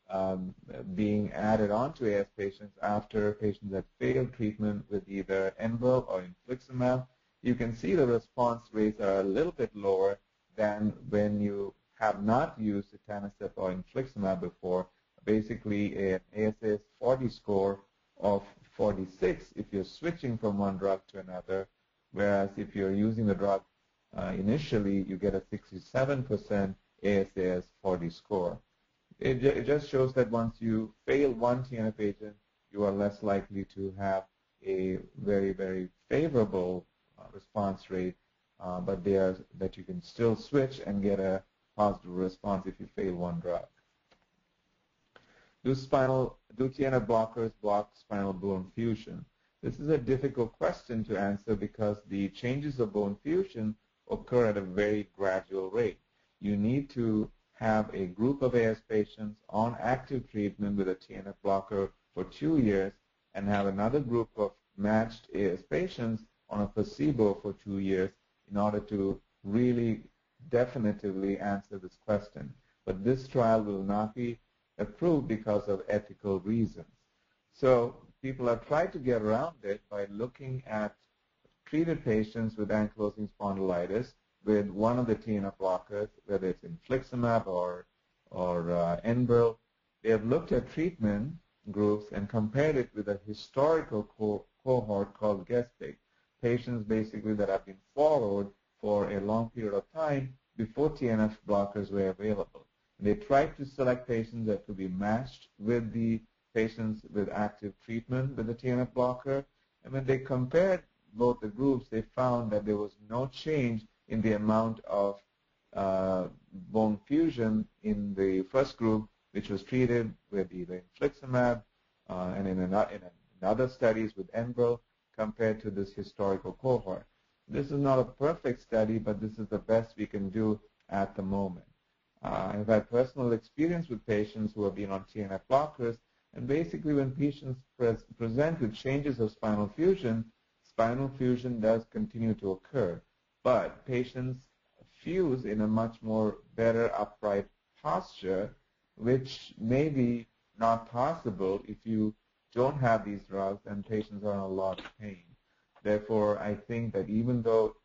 um, being added onto AS patients after patients had failed treatment with either Enbrel or infliximab. You can see the response rates are a little bit lower than when you have not used etanercept or infliximab before basically an ASAS 40 score of 46 if you're switching from one drug to another, whereas if you're using the drug uh, initially, you get a 67% ASAS 40 score. It, it, just shows that once you fail one TNF agent, you are less likely to have a very, very favorable response rate, uh, but they are, that you can still switch and get a positive response if you fail one drug. Do spinal, do TNF blockers block spinal bone fusion? This is a difficult question to answer because the changes of bone fusion occur at a very gradual rate. You need to have a group of AS patients on active treatment with a TNF blocker for two years and have another group of matched AS patients on a placebo for two years in order to really definitively answer this question. But this trial will not be approved because of ethical reasons. So people have tried to get around it by looking at treated patients with ankylosing spondylitis with one of the TNF blockers, whether it's infliximab or, or uh, Enbrel. They have looked at treatment groups and compared it with a historical co cohort called GESPIC, patients basically that have been followed for a long period of time before TNF blockers were available. They tried to select patients that could be matched with the patients with active treatment with the TNF blocker. And when they compared both the groups, they found that there was no change in the amount of uh, bone fusion in the first group, which was treated with either infliximab uh, and in, in, in other studies with Enbrel compared to this historical cohort. This is not a perfect study, but this is the best we can do at the moment. Uh, I've had personal experience with patients who have been on TNF blockers, and basically when patients pres present with changes of spinal fusion, spinal fusion does continue to occur, but patients fuse in a much more better upright posture, which may be not possible if you don't have these drugs and patients are in a lot of pain. Therefore, I think that even though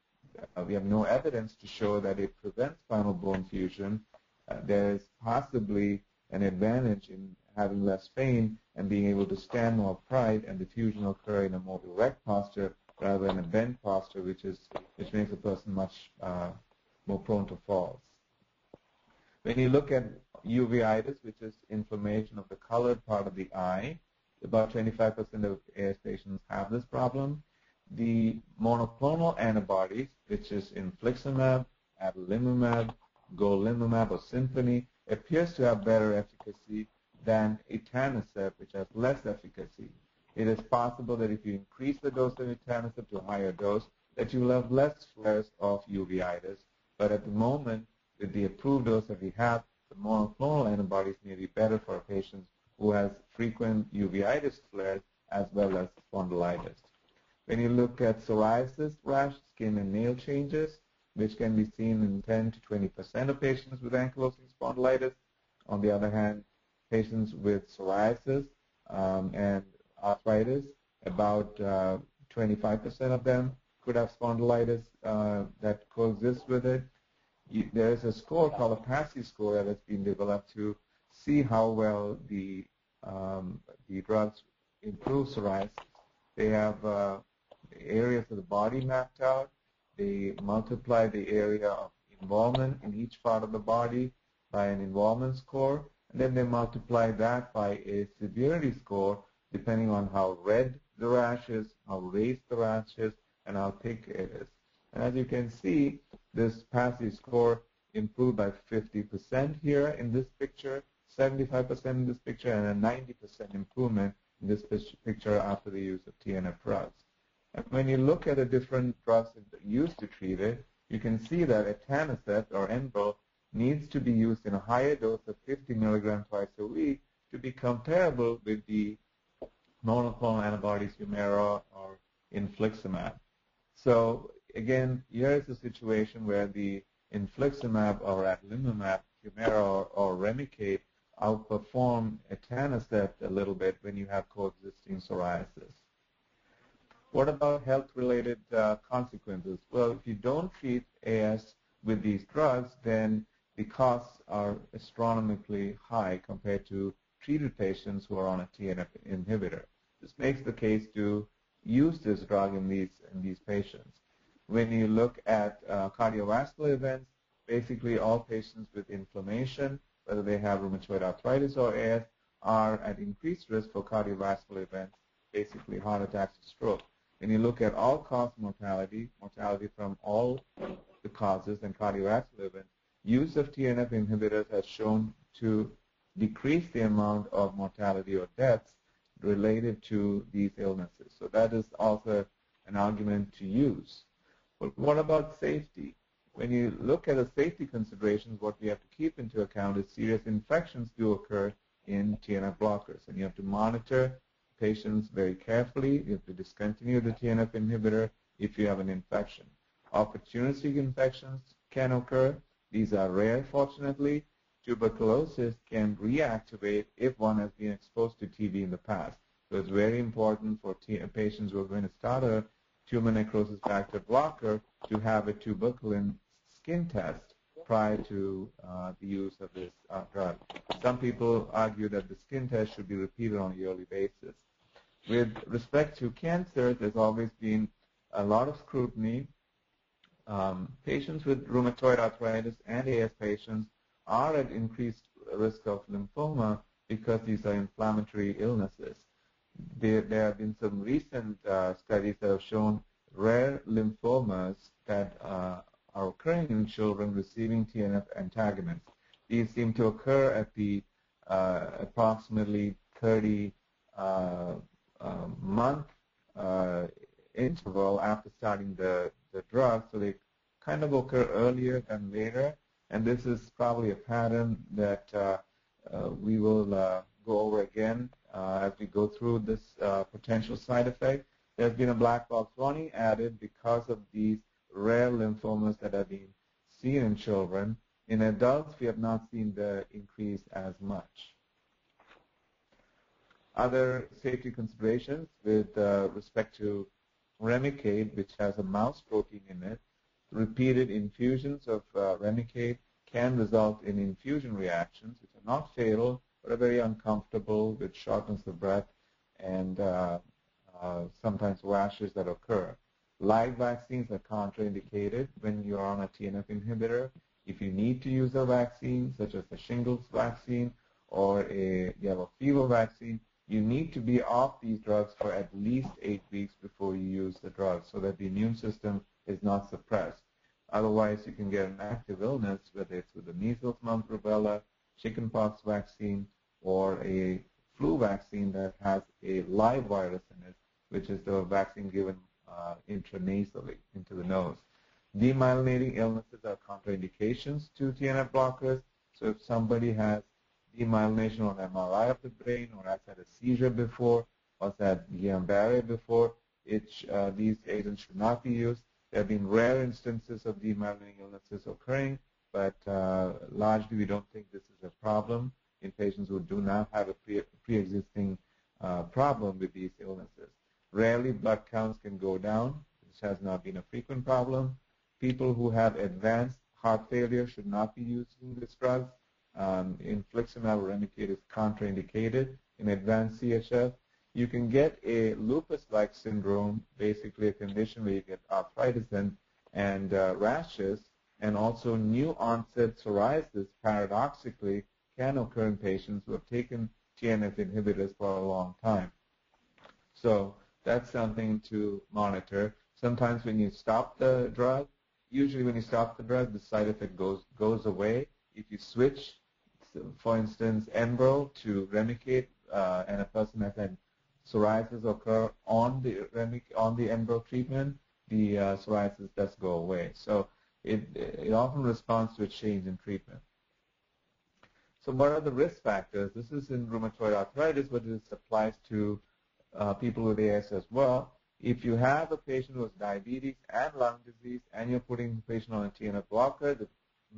uh, we have no evidence to show that it prevents spinal bone fusion, uh, there is possibly an advantage in having less pain and being able to stand more upright and the fusion occur in a more erect posture rather than a bent posture, which is which makes a person much uh, more prone to falls. When you look at uveitis, which is inflammation of the colored part of the eye, about 25% of AS patients have this problem. The monoclonal antibodies, which is infliximab, adalimumab, golimumab or Simponi appears to have better efficacy than etanercept, which has less efficacy. It is possible that if you increase the dose of etanercept to a higher dose, that you will have less flares of uveitis. But at the moment, with the approved dose that we have, the monoclonal antibodies may be better for a patient who has frequent uveitis flares as well as spondylitis. When you look at psoriasis, rash, skin and nail changes, which can be seen in 10 to 20 percent of patients with ankylosing spondylitis. On the other hand, patients with psoriasis um, and arthritis, about 25% uh, of them could have spondylitis uh, that coexists with it. There is a score called a PASI score that has been developed to see how well the um, the drugs improve psoriasis. They have uh, areas of the body mapped out they multiply the area of involvement in each part of the body by an involvement score, and then they multiply that by a severity score depending on how red the rash is, how raised the rash is, and how thick it is. And as you can see, this PASI score improved by 50% here in this picture, 75% in this picture, and a 90% improvement in this picture after the use of TNF drugs. And when you look at the different drugs used to treat it, you can see that etanercept or Enbrel needs to be used in a higher dose of 50 milligrams twice a week to be comparable with the monoclonal antibodies Humira or infliximab. So again, here is a situation where the infliximab or adalimumab, Humira or, or Remicade outperform etanercept a little bit when you have coexisting psoriasis. What about health-related uh, consequences? Well, if you don't treat AS with these drugs, then the costs are astronomically high compared to treated patients who are on a TNF inhibitor. This makes the case to use this drug in these in these patients. When you look at uh, cardiovascular events, basically all patients with inflammation, whether they have rheumatoid arthritis or AS, are at increased risk for cardiovascular events, basically heart attacks or stroke. When you look at all-cause mortality, mortality from all the causes and cardiovascular events, use of TNF inhibitors has shown to decrease the amount of mortality or deaths related to these illnesses. So that is also an argument to use. But what about safety? When you look at the safety considerations, what we have to keep into account is serious infections do occur in TNF blockers, and you have to monitor patients very carefully. You have to discontinue the TNF inhibitor if you have an infection. Opportunistic infections can occur. These are rare, fortunately. Tuberculosis can reactivate if one has been exposed to TB in the past. So it's very important for patients who are going to start a tumor necrosis factor blocker to have a tuberculin skin test prior to uh, the use of this uh, drug. Some people argue that the skin test should be repeated on a yearly basis. With respect to cancer, there's always been a lot of scrutiny. Um, patients with rheumatoid arthritis and AS patients are at increased risk of lymphoma because these are inflammatory illnesses. There, there have been some recent uh, studies that have shown rare lymphomas that uh, are occurring in children receiving TNF antagonists. These seem to occur at the uh, approximately 30 uh, uh, month uh, interval after starting the, the drug, so they kind of occur earlier than later. And this is probably a pattern that uh, uh, we will go over again as we go through this potential side effect. There's been a black box warning added because of these rare lymphomas that have been seen in children. In adults, we have not seen the increase as much. Other safety considerations with uh, respect to Remicade, which has a mouse protein in it, repeated infusions of uh, Remicade can result in infusion reactions, which are not fatal, but are very uncomfortable with shortness of breath and uh, uh sometimes rashes that occur. Live vaccines are contraindicated when you're on a TNF inhibitor. If you need to use a vaccine, such as a shingles vaccine or you have a yellow fever vaccine, you need to be off these drugs for at least eight weeks before you use the drug so that the immune system is not suppressed. Otherwise, you can get an active illness, whether it's with the measles, mumps, rubella, chickenpox vaccine, or a flu vaccine that has a live virus in it, which is the vaccine given intranasally into the nose. Demyelinating illnesses are contraindications to TNF blockers. So if somebody has demyelination on MRI of the brain or has had a seizure before or has had Guillain-Barré before, it, uh, these agents should not be used. There have been rare instances of demyelinating illnesses occurring, but uh, largely we don't think this is a problem in patients who do not have a pre- pre-existing uh, problem with these illnesses. Rarely blood counts can go down. This has not been a frequent problem. People who have advanced heart failure should not be using this drug um, infliximab or Remicade is contraindicated in advanced CHF. You can get a lupus-like syndrome, basically a condition where you get arthritis and, and uh, rashes, and also new onset psoriasis, paradoxically, can occur in patients who have taken TNF inhibitors for a long time. So that's something to monitor. Sometimes when you stop the drug, usually when you stop the drug, the side effect goes goes away. If you switch for instance, Enbrel to Remicade, uh, and a person has had psoriasis occur on the Remic on the Enbrel treatment, the uh, psoriasis does go away. So it, it often responds to a change in treatment. So what are the risk factors? This is in rheumatoid arthritis, but this applies to uh, people with AS as well. If you have a patient with diabetes and lung disease and you're putting the patient on a TNF blocker, the,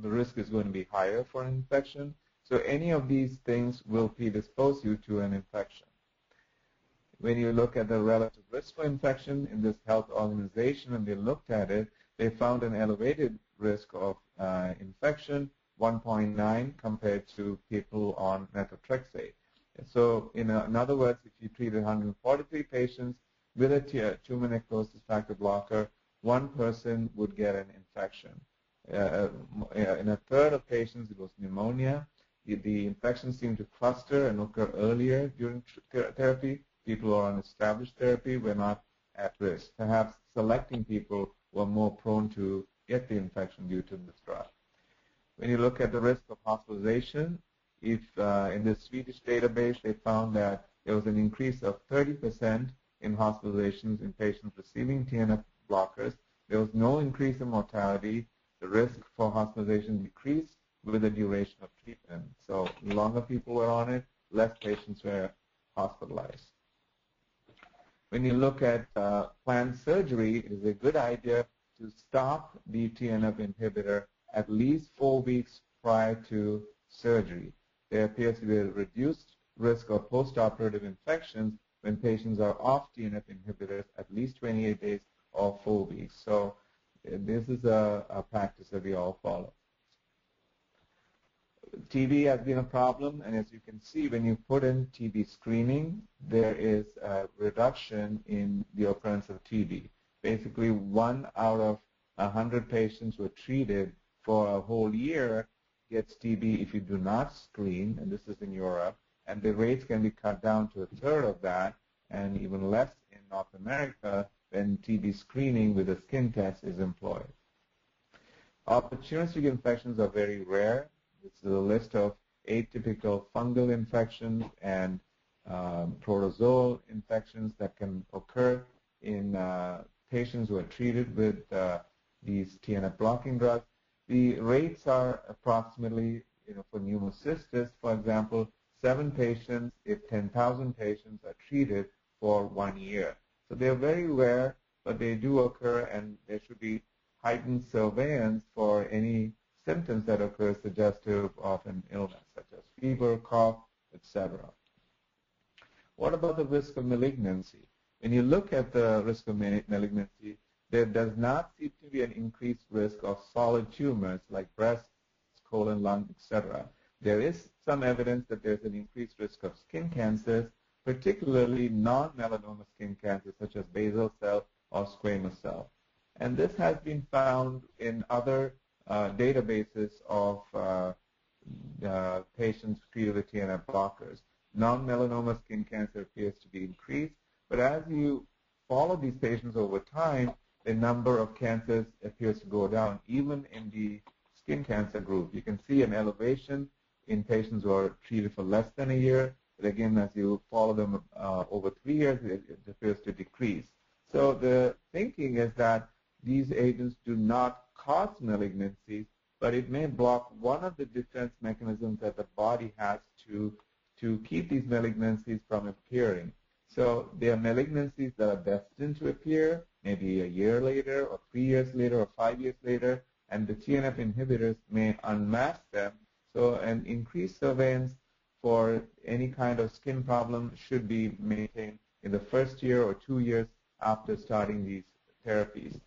the risk is going to be higher for an infection. So any of these things will predispose you to an infection. When you look at the relative risk for infection in this health organization and they looked at it, they found an elevated risk of uh, infection, 1.9 compared to people on methotrexate. So in, in other words, if you treated 143 patients with a tumor necrosis factor blocker, one person would get an infection. Uh, uh, in a third of patients, it was pneumonia. The, infections seemed to cluster and occur earlier during therapy. People who are on established therapy were not at risk. Perhaps selecting people were more prone to get the infection due to this drug. When you look at the risk of hospitalization, if uh, in the Swedish database they found that there was an increase of 30% in hospitalizations in patients receiving TNF blockers, there was no increase in mortality. The risk for hospitalization decreased with the duration of treatment. So longer people were on it, less patients were hospitalized. When you look at uh, planned surgery, it is a good idea to stop the TNF inhibitor at least four weeks prior to surgery. There appears to be a reduced risk of postoperative infections when patients are off TNF inhibitors at least 28 days or four weeks. So uh, this is a, a practice that we all follow. TB has been a problem, and as you can see, when you put in TB screening, there is a reduction in the occurrence of TB. Basically, one out of 100 patients were treated for a whole year gets TB if you do not screen, and this is in Europe, and the rates can be cut down to a third of that, and even less in North America when TB screening with a skin test is employed. Opportunistic infections are very rare. This is a list of atypical fungal infections and um, protozoal infections that can occur in uh, patients who are treated with uh, these TNF blocking drugs. The rates are approximately, you know, for pneumocystis, for example, seven patients if 10,000 patients are treated for one year. So they're very rare, but they do occur, and there should be heightened surveillance for any symptoms that occur suggestive of an illness, such as fever, cough, etc. What about the risk of malignancy? When you look at the risk of malignancy, there does not seem to be an increased risk of solid tumors like breast, colon, lung, etc. There is some evidence that there's an increased risk of skin cancers, particularly non-melanoma skin cancers such as basal cell or squamous cell. And this has been found in other uh, databases of uh, uh, patients treated with TNF blockers. Non-melanoma skin cancer appears to be increased, but as you follow these patients over time, the number of cancers appears to go down, even in the skin cancer group. You can see an elevation in patients who are treated for less than a year, but again, as you follow them uh, over three years, it, it appears to decrease. So the thinking is that these agents do not cause malignancies, but it may block one of the defense mechanisms that the body has to, to keep these malignancies from appearing. So there are malignancies that are destined to appear maybe a year later or three years later or five years later, and the TNF inhibitors may unmask them. So an increased surveillance for any kind of skin problem should be maintained in the first year or two years after starting these therapies.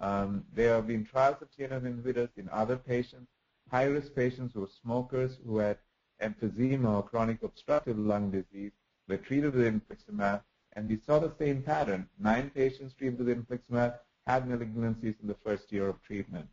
Um, there have been trials of TNF inhibitors in other patients, high-risk patients who were smokers who had emphysema or chronic obstructive lung disease were treated with infliximab, and we saw the same pattern. Nine patients treated with infliximab had malignancies in the first year of treatment.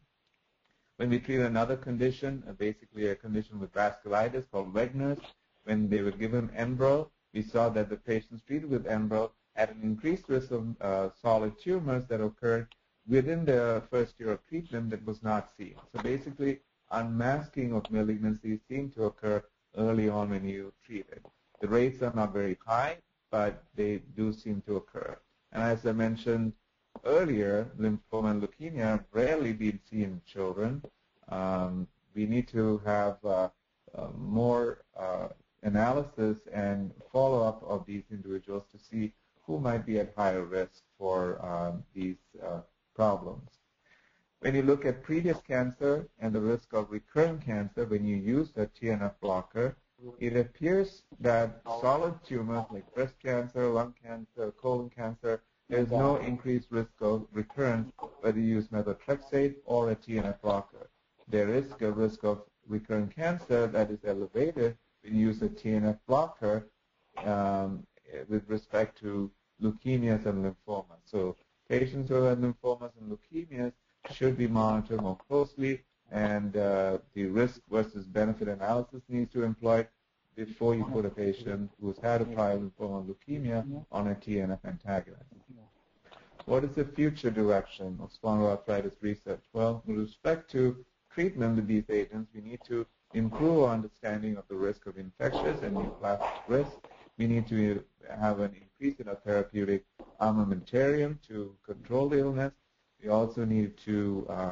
When we treated another condition, uh, basically a condition with vasculitis called Wegener's, when they were given Enbrel, we saw that the patients treated with Enbrel had an increased risk of uh, solid tumors that occurred within the first year of treatment that was not seen. So basically, unmasking of malignancies seemed to occur early on when you treat it. The rates are not very high, but they do seem to occur. And as I mentioned earlier, lymphoma and leukemia have rarely been seen in children. Um, we need to have uh, uh, more uh, analysis and follow-up of these individuals to see who might be at higher risk for um, these uh, problems. When you look at previous cancer and the risk of recurrent cancer when you use a TNF blocker, it appears that solid tumors like breast cancer, lung cancer, colon cancer, there's no increased risk of recurrence whether you use methotrexate or a TNF blocker. There is a risk of recurrent cancer that is elevated when you use a TNF blocker, um, with respect to leukemias and lymphomas. So patients who have lymphomas and leukemias should be monitored more closely, and uh, the risk versus benefit analysis needs to be employed before you put a patient who's had a prior lymphoma leukemia on a TNF antagonist. What is the future direction of spondyloarthritis research? Well, with respect to treatment with these agents, we need to improve our understanding of the risk of infectious and neoplastic risk. We need to have an increase in our therapeutic armamentarium to control the illness. We also need to uh,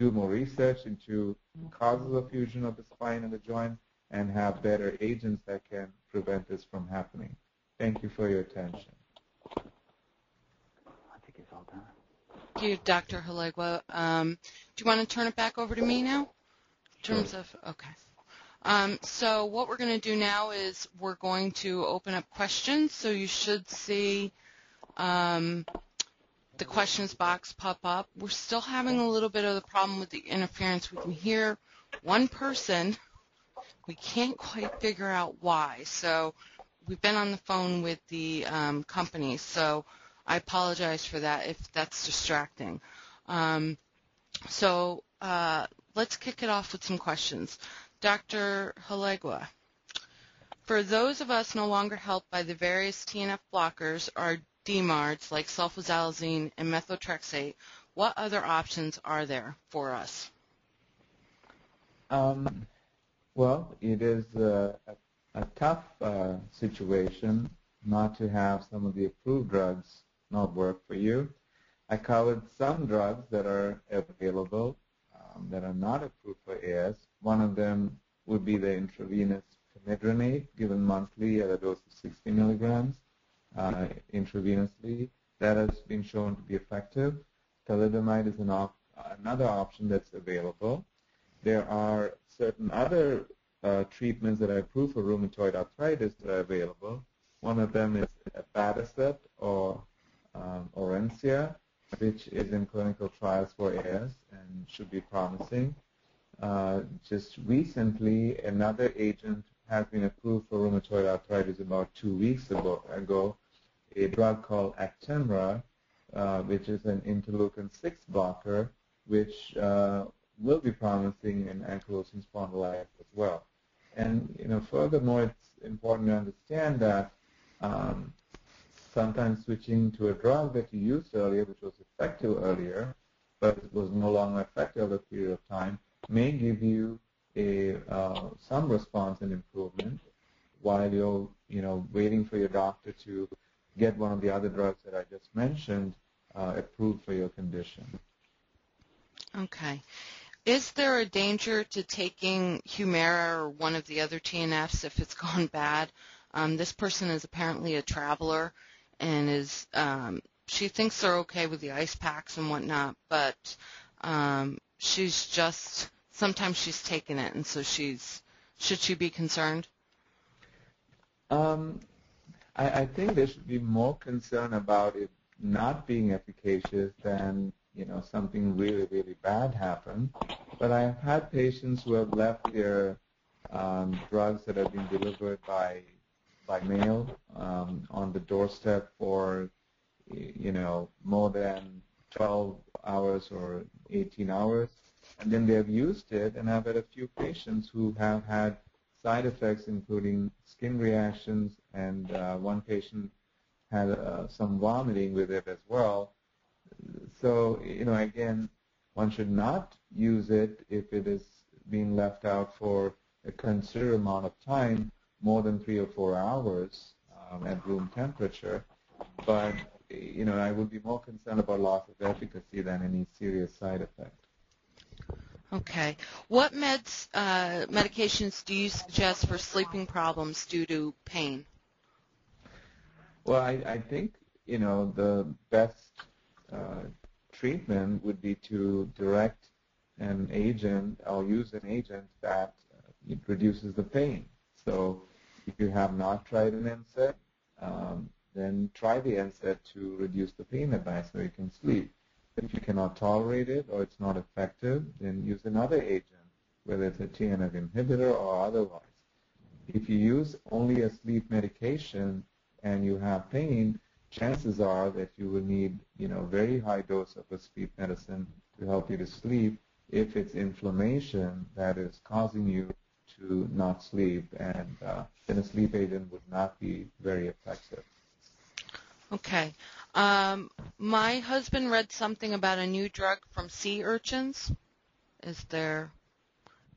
do more research into causes of fusion of the spine and the joint and have better agents that can prevent this from happening. Thank you for your attention. Thank you, Dr. Hallegua. Um, do you want to turn it back over to me now? In terms sure. of, okay. Um, so what we're going to do now is we're going to open up questions. So you should see um, the questions box pop up. We're still having a little bit of the problem with the interference. We can hear one person. We can't quite figure out why. So we've been on the phone with the um, company. So I apologize for that if that's distracting. Um, so uh, let's kick it off with some questions. Dr. Hallegua, for those of us no longer helped by the various TNF blockers or DMARDs like sulfasalazine and methotrexate, what other options are there for us? Um, well, it is a, a, tough uh, situation not to have some of the approved drugs not work for you. I covered some drugs that are available um, that are not approved for AS. One of them would be the intravenous pamidronate given monthly at a dose of 60 milligrams uh, intravenously. That has been shown to be effective. Thalidomide is an op another option that's available. There are certain other uh, treatments that are approved for rheumatoid arthritis that are available. One of them is abatacept or um, Orencia, which is in clinical trials for AS and should be promising. Uh, just recently, another agent has been approved for rheumatoid arthritis about two weeks ago, ago a drug called Actemra, uh, which is an interleukin-6 blocker, which uh, will be promising in ankylosing spondylitis as well. And you know, furthermore, it's important to understand that um, sometimes switching to a drug that you used earlier, which was effective earlier, but was no longer effective over a period of time, may give you a uh, some response and improvement while you're you know waiting for your doctor to get one of the other drugs that I just mentioned uh, approved for your condition. Okay. Is there a danger to taking Humira or one of the other TNFs if it's gone bad? Um, this person is apparently a traveler and is um, she thinks they're okay with the ice packs and whatnot, but um, she's just sometimes she's taken it, and so she's should she be concerned? Um, I, I think there should be more concern about it not being efficacious than you know something really really bad happen. But I have had patients who have left their um, drugs that have been delivered by by mail um, on the doorstep for you know more than 12 hours or 18 hours, and then they have used it, and I've had a few patients who have had side effects, including skin reactions, and uh, one patient had uh, some vomiting with it as well. So, you know, again, one should not use it if it is being left out for a considerable amount of time, more than three or four hours um, at room temperature. But, you know, I would be more concerned about loss of efficacy than any serious side effect. Okay. What meds, uh, medications do you suggest for sleeping problems due to pain? Well, I, I think, you know, the best uh, treatment would be to direct an agent or use an agent that uh, reduces the pain. So if you have not tried an NSAID, um, then try the NSAID to reduce the pain night so you can sleep. If you cannot tolerate it or it's not effective, then use another agent, whether it's a TNF inhibitor or otherwise. if you use only a sleep medication and you have pain, chances are that you will need, you know, very high dose of a sleep medicine to help you to sleep if it's inflammation that is causing you to not sleep, and uh, then a sleep agent would not be very effective. Okay. Um, my husband read something about a new drug from sea urchins. Is there?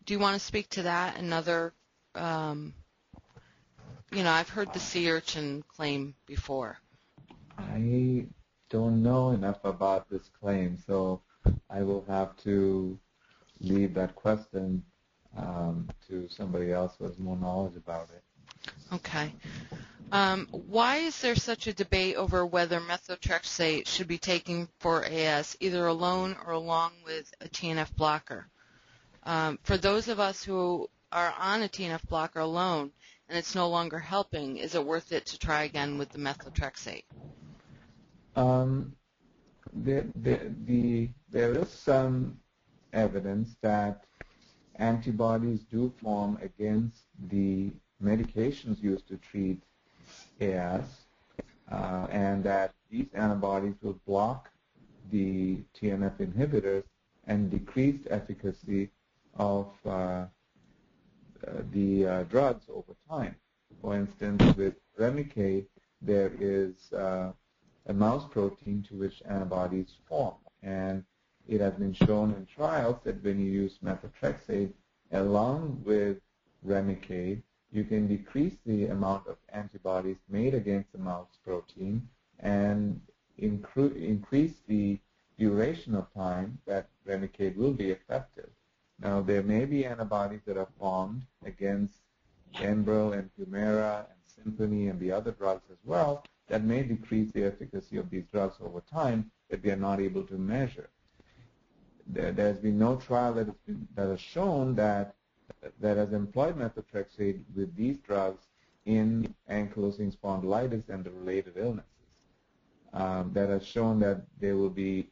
Do you want to speak to that? Another, um, you know, I've heard the sea urchin claim before. I don't know enough about this claim, so I will have to leave that question um, to somebody else who has more knowledge about it. Okay. Um, why is there such a debate over whether methotrexate should be taken for AS either alone or along with a TNF blocker? Um, for those of us who are on a TNF blocker alone and it's no longer helping, is it worth it to try again with the methotrexate? Um, the, the, the, there is some evidence that antibodies do form against the medications used to treat AS, uh, and that these antibodies will block the TNF inhibitors and decrease efficacy of uh, uh, the uh, drugs over time. For instance, with Remicade, there is uh, a mouse protein to which antibodies form, and it has been shown in trials that when you use methotrexate along with Remicade, you can decrease the amount of antibodies made against the mouse protein and increase the duration of time that Remicade will be effective. Now, there may be antibodies that are formed against Enbrel and Humira and Simponi and the other drugs as well that may decrease the efficacy of these drugs over time that we are not able to measure. There, has been no trial that has, been, that has shown that that has employed methotrexate with these drugs in ankylosing spondylitis and the related illnesses. Um, that has shown that there will be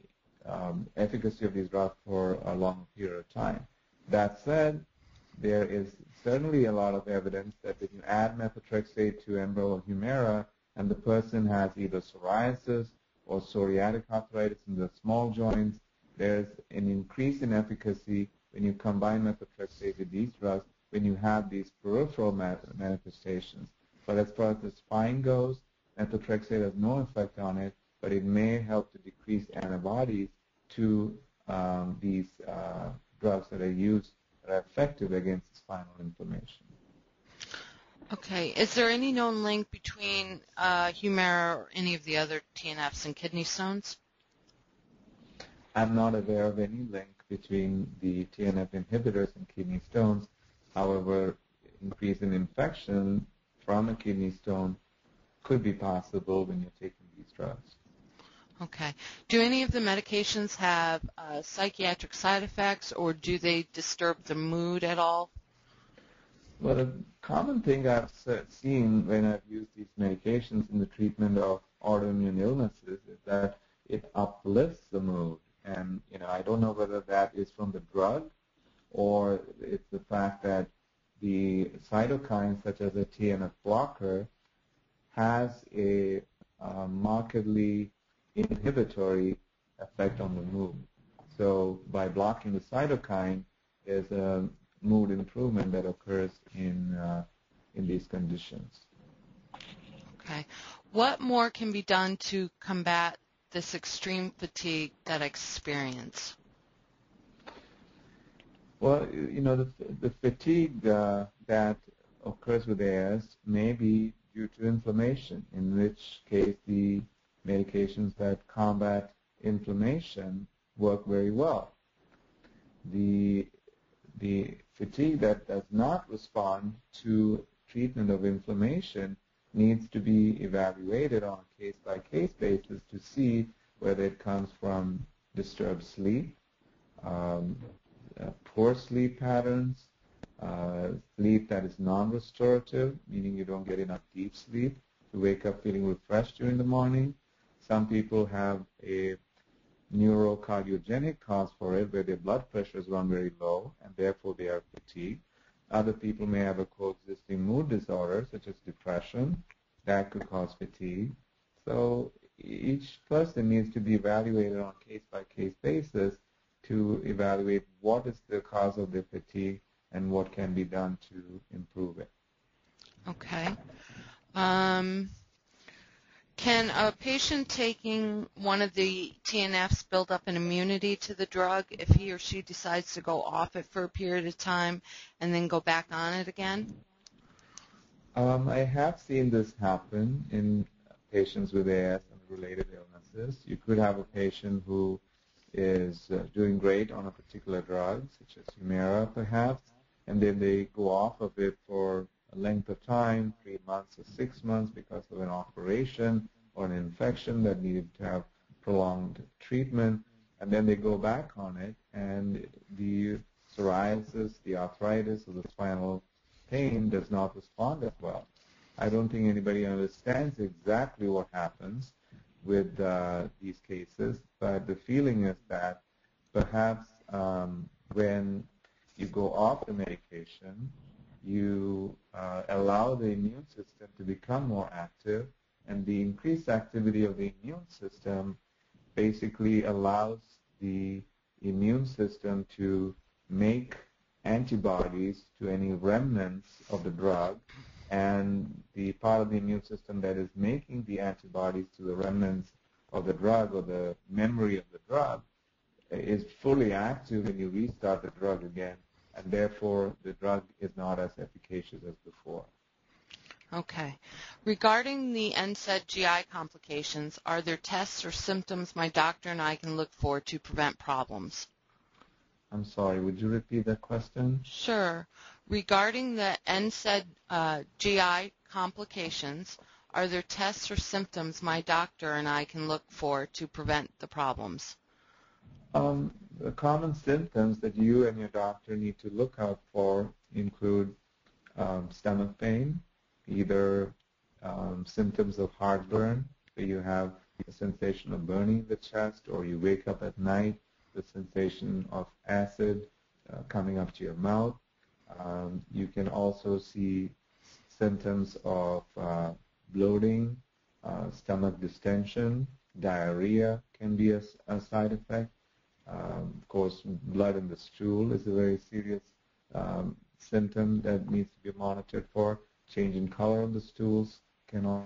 um, efficacy of these drugs for a long period of time. That said, there is certainly a lot of evidence that if you add methotrexate to Enbrel or Humira and the person has either psoriasis or psoriatic arthritis in the small joints, there's an increase in efficacy when you combine methotrexate with these drugs when you have these peripheral manifestations. But as far as the spine goes, methotrexate has no effect on it, but it may help to decrease antibodies to um, these uh, drugs that are used that are effective against spinal inflammation. Okay. Is there any known link between uh, Humira or any of the other TNFs and kidney stones? I'm not aware of any link between the TNF inhibitors and kidney stones. However, increase in infection from a kidney stone could be possible when you're taking these drugs. Okay. Do any of the medications have uh, psychiatric side effects or do they disturb the mood at all? Well, a common thing I've seen when I've used these medications in the treatment of autoimmune illnesses is that it uplifts the mood. And you know, I don't know whether that is from the drug or it's the fact that the cytokine, such as a TNF blocker, has a uh, markedly inhibitory effect on the mood. So by blocking the cytokine, there's a mood improvement that occurs in uh, in these conditions. Okay. What more can be done to combat this extreme fatigue that experience? Well, you know, the, the fatigue uh, that occurs with AS may be due to inflammation, in which case the medications that combat inflammation work very well. The, the fatigue that does not respond to treatment of inflammation needs to be evaluated on a case-by-case basis to see whether it comes from disturbed sleep, um, uh, poor sleep patterns, uh, sleep that is non-restorative, meaning you don't get enough deep sleep to wake up feeling refreshed during the morning. Some people have a neurocardiogenic cause for it where their blood pressures run very low and therefore they are fatigued. Other people may have a coexisting mood disorder, such as depression. That could cause fatigue. So each person needs to be evaluated on a case-by-case basis to evaluate what is the cause of their fatigue and what can be done to improve it. Okay. Um, can a patient taking one of the TNFs build up an immunity to the drug if he or she decides to go off it for a period of time and then go back on it again? Um, I have seen this happen in patients with AS and related illnesses. You could have a patient who is uh, doing great on a particular drug, such as Humira perhaps, and then they go off of it for length of time, three months or six months because of an operation or an infection that needed to have prolonged treatment, and then they go back on it, and the psoriasis, the arthritis, or the spinal pain does not respond as well. I don't think anybody understands exactly what happens with uh, these cases, but the feeling is that perhaps um, when you go off the medication, you uh, allow the immune system to become more active, and the increased activity of the immune system basically allows the immune system to make antibodies to any remnants of the drug and the part of the immune system that is making the antibodies to the remnants of the drug or the memory of the drug is fully active when you restart the drug again, and therefore the drug is not as efficacious as before. Okay. Regarding the NSAID GI complications, are there tests or symptoms my doctor and I can look for to prevent problems? I'm sorry, would you repeat that question? Sure. Regarding the NSAID uh, GI complications, are there tests or symptoms my doctor and I can look for to prevent the problems? Um, the common symptoms that you and your doctor need to look out for include um, stomach pain, either um, symptoms of heartburn, where you have a sensation of burning in the chest, or you wake up at night, the sensation of acid uh, coming up to your mouth, um, you can also see symptoms of uh, bloating, uh, stomach distension, diarrhea can be a, a side effect. Um, of course, blood in the stool is a very serious um, symptom that needs to be monitored for. Change in color of the stools can also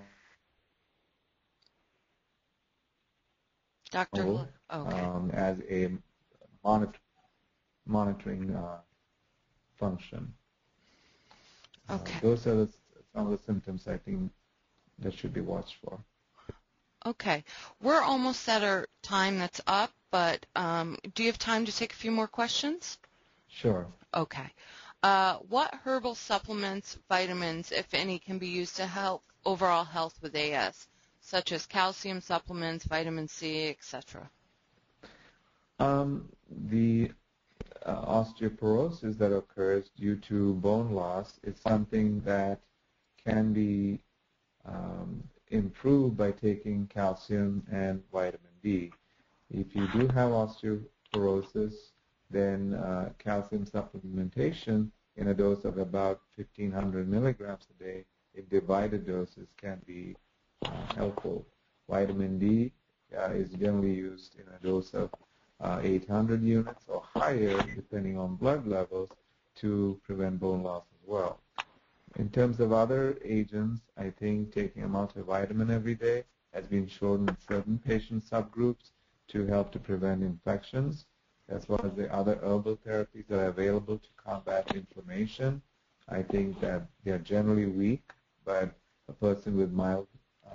Dr. okay. um, as a monitor, monitoring uh, function. Uh, okay. Uh, those are the, some of the symptoms I think that should be watched for. Okay. We're almost at our time that's up, but um, do you have time to take a few more questions? Sure. Okay. Uh, what herbal supplements, vitamins, if any, can be used to help overall health with AS, such as calcium supplements, vitamin C, etc.? Um, the uh, osteoporosis that occurs due to bone loss is something that can be um, improved by taking calcium and vitamin D. If you do have osteoporosis, then uh, calcium supplementation in a dose of about 1500 milligrams a day in divided doses can be uh, helpful. Vitamin D uh, is generally used in a dose of uh, 800 units or higher, depending on blood levels, to prevent bone loss as well. In terms of other agents, I think taking a multivitamin every day has been shown in certain patient subgroups to help to prevent infections, as well as the other herbal therapies that are available to combat inflammation. I think that they are generally weak, but a person with mild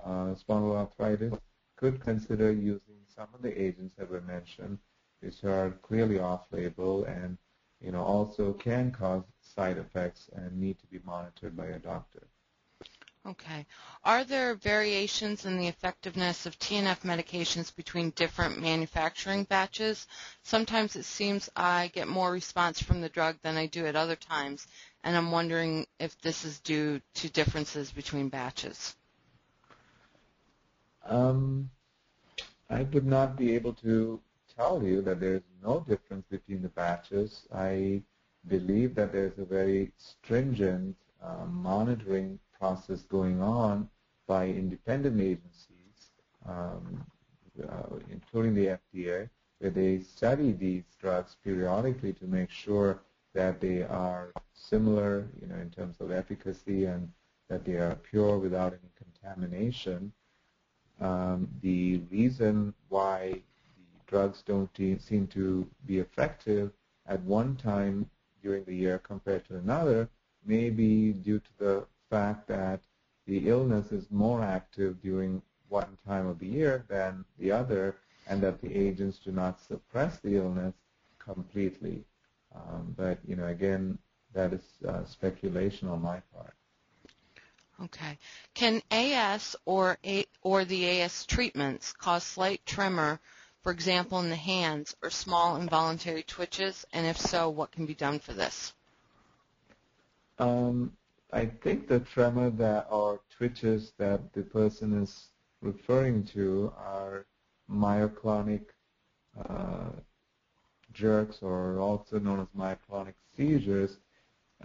uh, spondyloarthritis could consider using some of the agents that were mentioned which are clearly off-label and you know also can cause side effects and need to be monitored by a doctor. Okay. Are there variations in the effectiveness of TNF medications between different manufacturing batches? Sometimes it seems I get more response from the drug than I do at other times, and I'm wondering if this is due to differences between batches. Um, I would not be able to tell you that there's no difference between the batches. I believe that there's a very stringent uh, monitoring process going on by independent agencies, um, uh, including the FDA, where they study these drugs periodically to make sure that they are similar, you know, in terms of efficacy and that they are pure without any contamination. Um, the reason why the drugs don't seem to be effective at one time during the year compared to another may be due to the fact that the illness is more active during one time of the year than the other, and that the agents do not suppress the illness completely. Um, but you know, again, that is uh, speculation on my part. Okay. Can AS or A, or the AS treatments cause slight tremor, for example, in the hands, or small involuntary twitches? And if so, what can be done for this? Um, I think the tremor that or twitches that the person is referring to are myoclonic uh, jerks or also known as myoclonic seizures,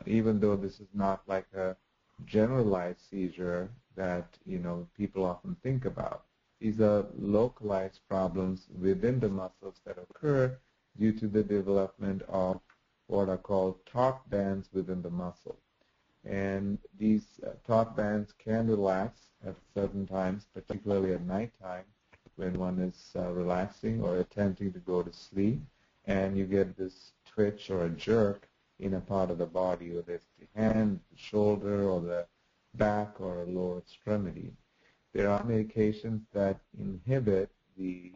even though this is not like a generalized seizure that you know people often think about. These are localized problems within the muscles that occur due to the development of what are called taut bands within the muscle. And these uh, taut bands can relax at certain times, particularly at nighttime when one is uh, relaxing or attempting to go to sleep, and you get this twitch or a jerk in a part of the body, whether it's the hand, the shoulder, or the back or a lower extremity. There are medications that inhibit the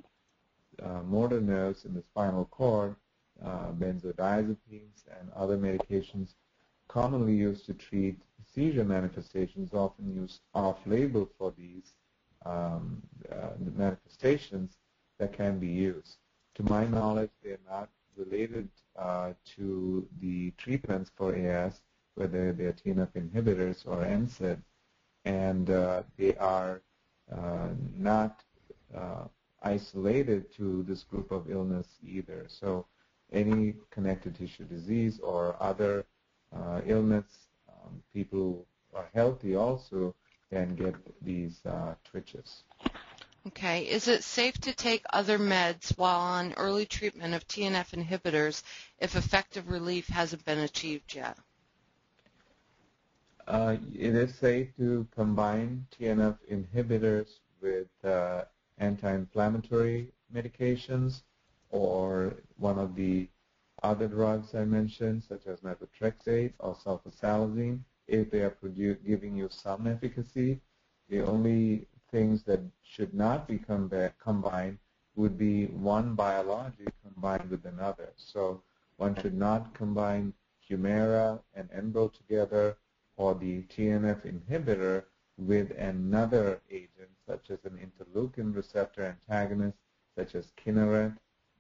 uh, motor nerves in the spinal cord, uh, benzodiazepines and other medications commonly used to treat seizure manifestations, often used off-label for these um, uh, manifestations that can be used. To my knowledge, they're not related uh, to the treatments for AS, whether they're TNF inhibitors or NSAID, and uh, they are uh, not uh, isolated to this group of illness either. So any connective tissue disease or other illness, um, people who are healthy also can get these uh, twitches. Okay. Is it safe to take other meds while on early treatment of TNF inhibitors if effective relief hasn't been achieved yet? Uh, it is safe to combine TNF inhibitors with uh, anti-inflammatory medications or one of the other drugs I mentioned, such as methotrexate or sulfasalazine, if they are giving you some efficacy. The only things that should not be combined would be one biologic combined with another. So one should not combine Humira and Enbrel together or the TNF inhibitor with another agent such as an interleukin receptor antagonist such as Kineret.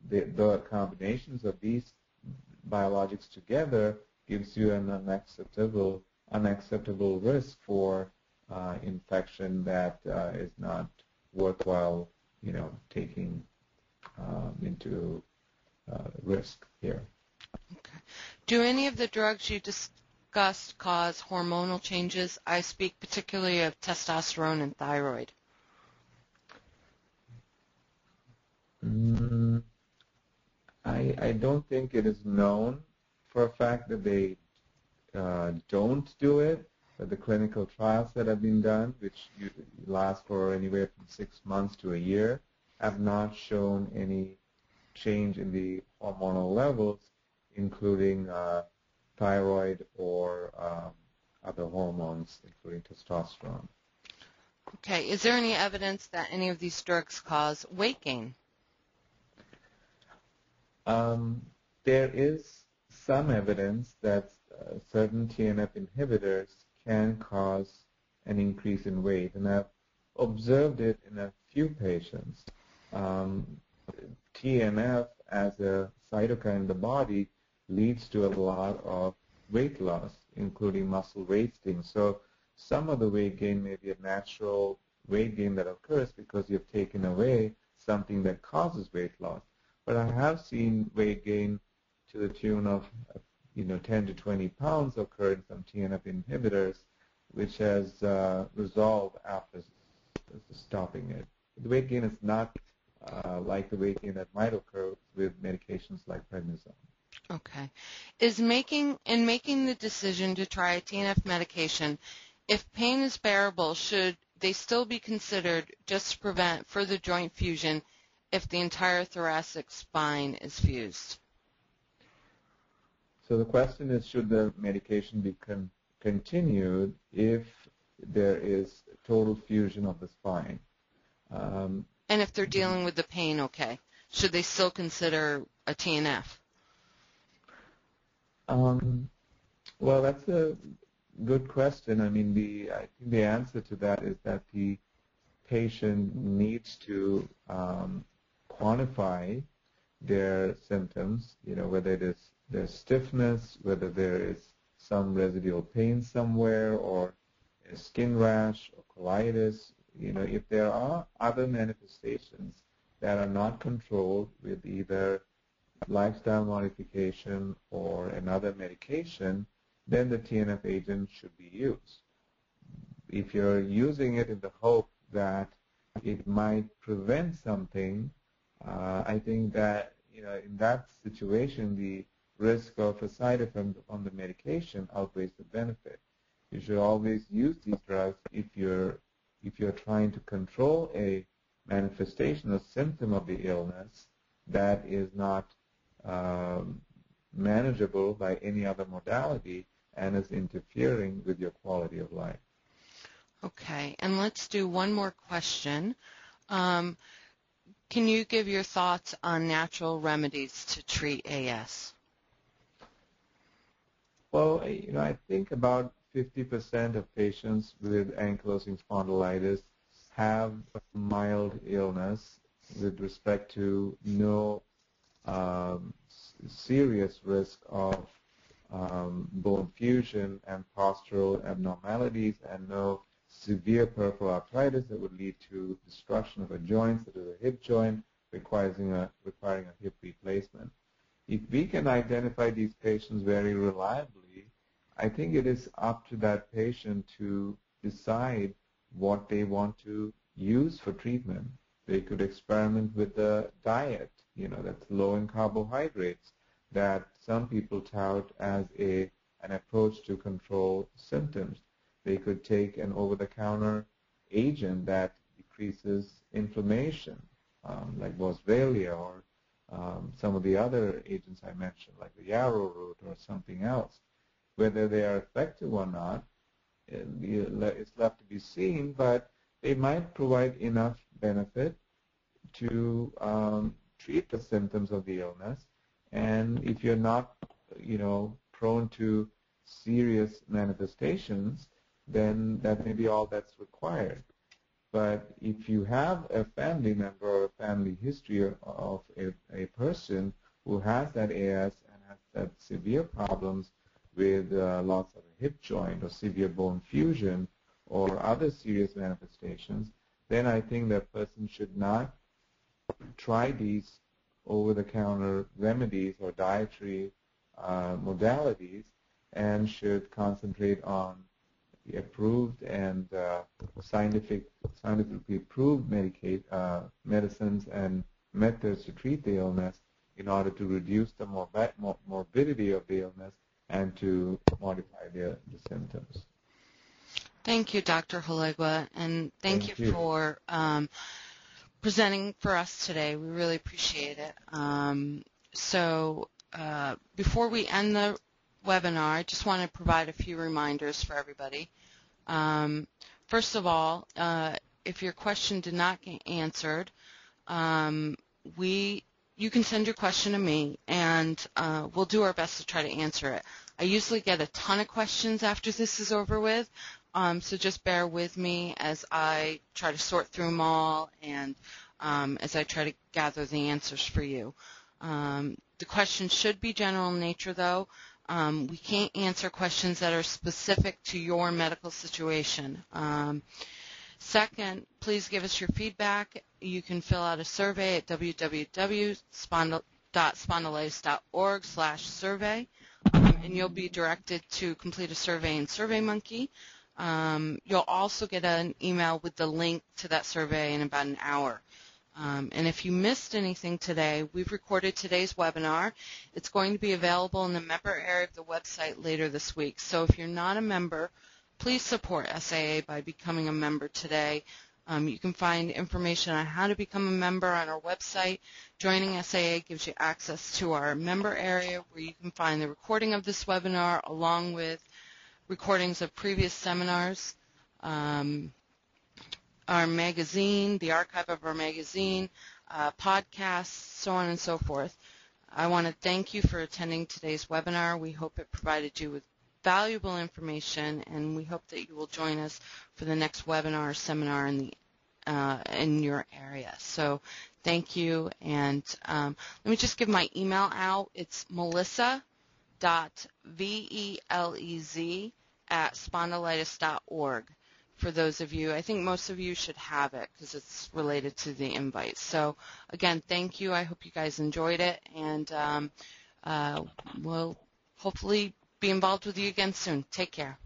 The, the combinations of these biologics together gives you an unacceptable unacceptable risk for uh, infection that uh, is not worthwhile, you know, taking um, into uh, risk here. Okay. Do any of the drugs you discussed cause hormonal changes? I speak particularly of testosterone and thyroid. I, I don't think it is known for a fact that they uh, don't do it. But the clinical trials that have been done, which last for anywhere from six months to a year, have not shown any change in the hormonal levels, including uh, thyroid or um, other hormones, including testosterone. Okay. Is there any evidence that any of these drugs cause weight gain? Um, there is some evidence that uh, certain TNF inhibitors can cause an increase in weight, and I've observed it in a few patients. Um, TNF as a cytokine in the body leads to a lot of weight loss, including muscle wasting. So some of the weight gain may be a natural weight gain that occurs because you've taken away something that causes weight loss. But I have seen weight gain to the tune of you know, 10 to 20 pounds occur in some TNF inhibitors, which has uh, resolved after stopping it. The weight gain is not uh, like the weight gain that might occur with medications like prednisone. Okay. Is making in making the decision to try a TNF medication, if pain is bearable, should they still be considered just to prevent further joint fusion if the entire thoracic spine is fused? So the question is, should the medication be con- continued if there is total fusion of the spine? Um, and if they're dealing with the pain, okay, should they still consider a TNF? Um, well, that's a good question. I mean, the I think the answer to that is that the patient needs to um, quantify their symptoms. You know, whether it is their stiffness, whether there is some residual pain somewhere, or a skin rash or colitis. You know, if there are other manifestations that are not controlled with either lifestyle modification or another medication, then the TNF agent should be used. If you're using it in the hope that it might prevent something, uh, I think that you know in that situation the risk of a side effect on the medication outweighs the benefit. You should always use these drugs if you're if you're trying to control a manifestation or symptom of the illness that is not um, manageable by any other modality and is interfering with your quality of life. Okay, and let's do one more question. Um, can you give your thoughts on natural remedies to treat AS? Well, you know, I think about 50% of patients with ankylosing spondylitis have a mild illness with respect to no um, serious risk of um, bone fusion and postural abnormalities and no severe peripheral arthritis that would lead to destruction of a joint, such as a hip joint, requiring a, requiring a hip replacement. If we can identify these patients very reliably, I think it is up to that patient to decide what they want to use for treatment. They could experiment with a diet, you know, that's low in carbohydrates that some people tout as a an approach to control symptoms. They could take an over-the-counter agent that decreases inflammation, um, like Boswellia or um, some of the other agents I mentioned, like the yarrow root or something else. Whether they are effective or not, it's left to be seen, but they might provide enough benefit to um, treat the symptoms of the illness. And if you're not, you know, prone to serious manifestations, then that may be all that's required. But if you have a family member or a family history of a, a person who has that AS and has that severe problems with uh, loss of a hip joint or severe bone fusion or other serious manifestations, then I think that person should not try these over-the-counter remedies or dietary uh, modalities and should concentrate on approved and uh, scientific, scientifically proved medicate, uh, medicines and methods to treat the illness in order to reduce the morbidity of the illness and to modify the, the symptoms. Thank you, Dr. Hallegua, and thank, thank you, you, for um, presenting for us today. We really appreciate it. Um, so uh, before we end the webinar, I just want to provide a few reminders for everybody. Um, first of all, uh, if your question did not get answered, um, we you can send your question to me, and uh, we'll do our best to try to answer it. I usually get a ton of questions after this is over with, um, so just bear with me as I try to sort through them all and um, as I try to gather the answers for you. Um, the questions should be general in nature, though. Um, we can't answer questions that are specific to your medical situation. Um, second, please give us your feedback. You can fill out a survey at www.spondylitis.org slash survey. Um, and you'll be directed to complete a survey in SurveyMonkey. Um, you'll also get an email with the link to that survey in about an hour. Um, and if you missed anything today, we've recorded today's webinar. It's going to be available in the member area of the website later this week. So if you're not a member, please support SAA by becoming a member today. Um, you can find information on how to become a member on our website. Joining SAA gives you access to our member area where you can find the recording of this webinar along with recordings of previous seminars, um, our magazine, the archive of our magazine, uh, podcasts, so on and so forth. I want to thank you for attending today's webinar. We hope it provided you with valuable information, and we hope that you will join us for the next webinar or seminar in the uh, in your area. So thank you, and um, let me just give my email out. It's melissa.velez at spondylitis.org for those of you. I think most of you should have it because it's related to the invite. So again, thank you. I hope you guys enjoyed it, and um, uh, we'll hopefully be involved with you again soon. Take care.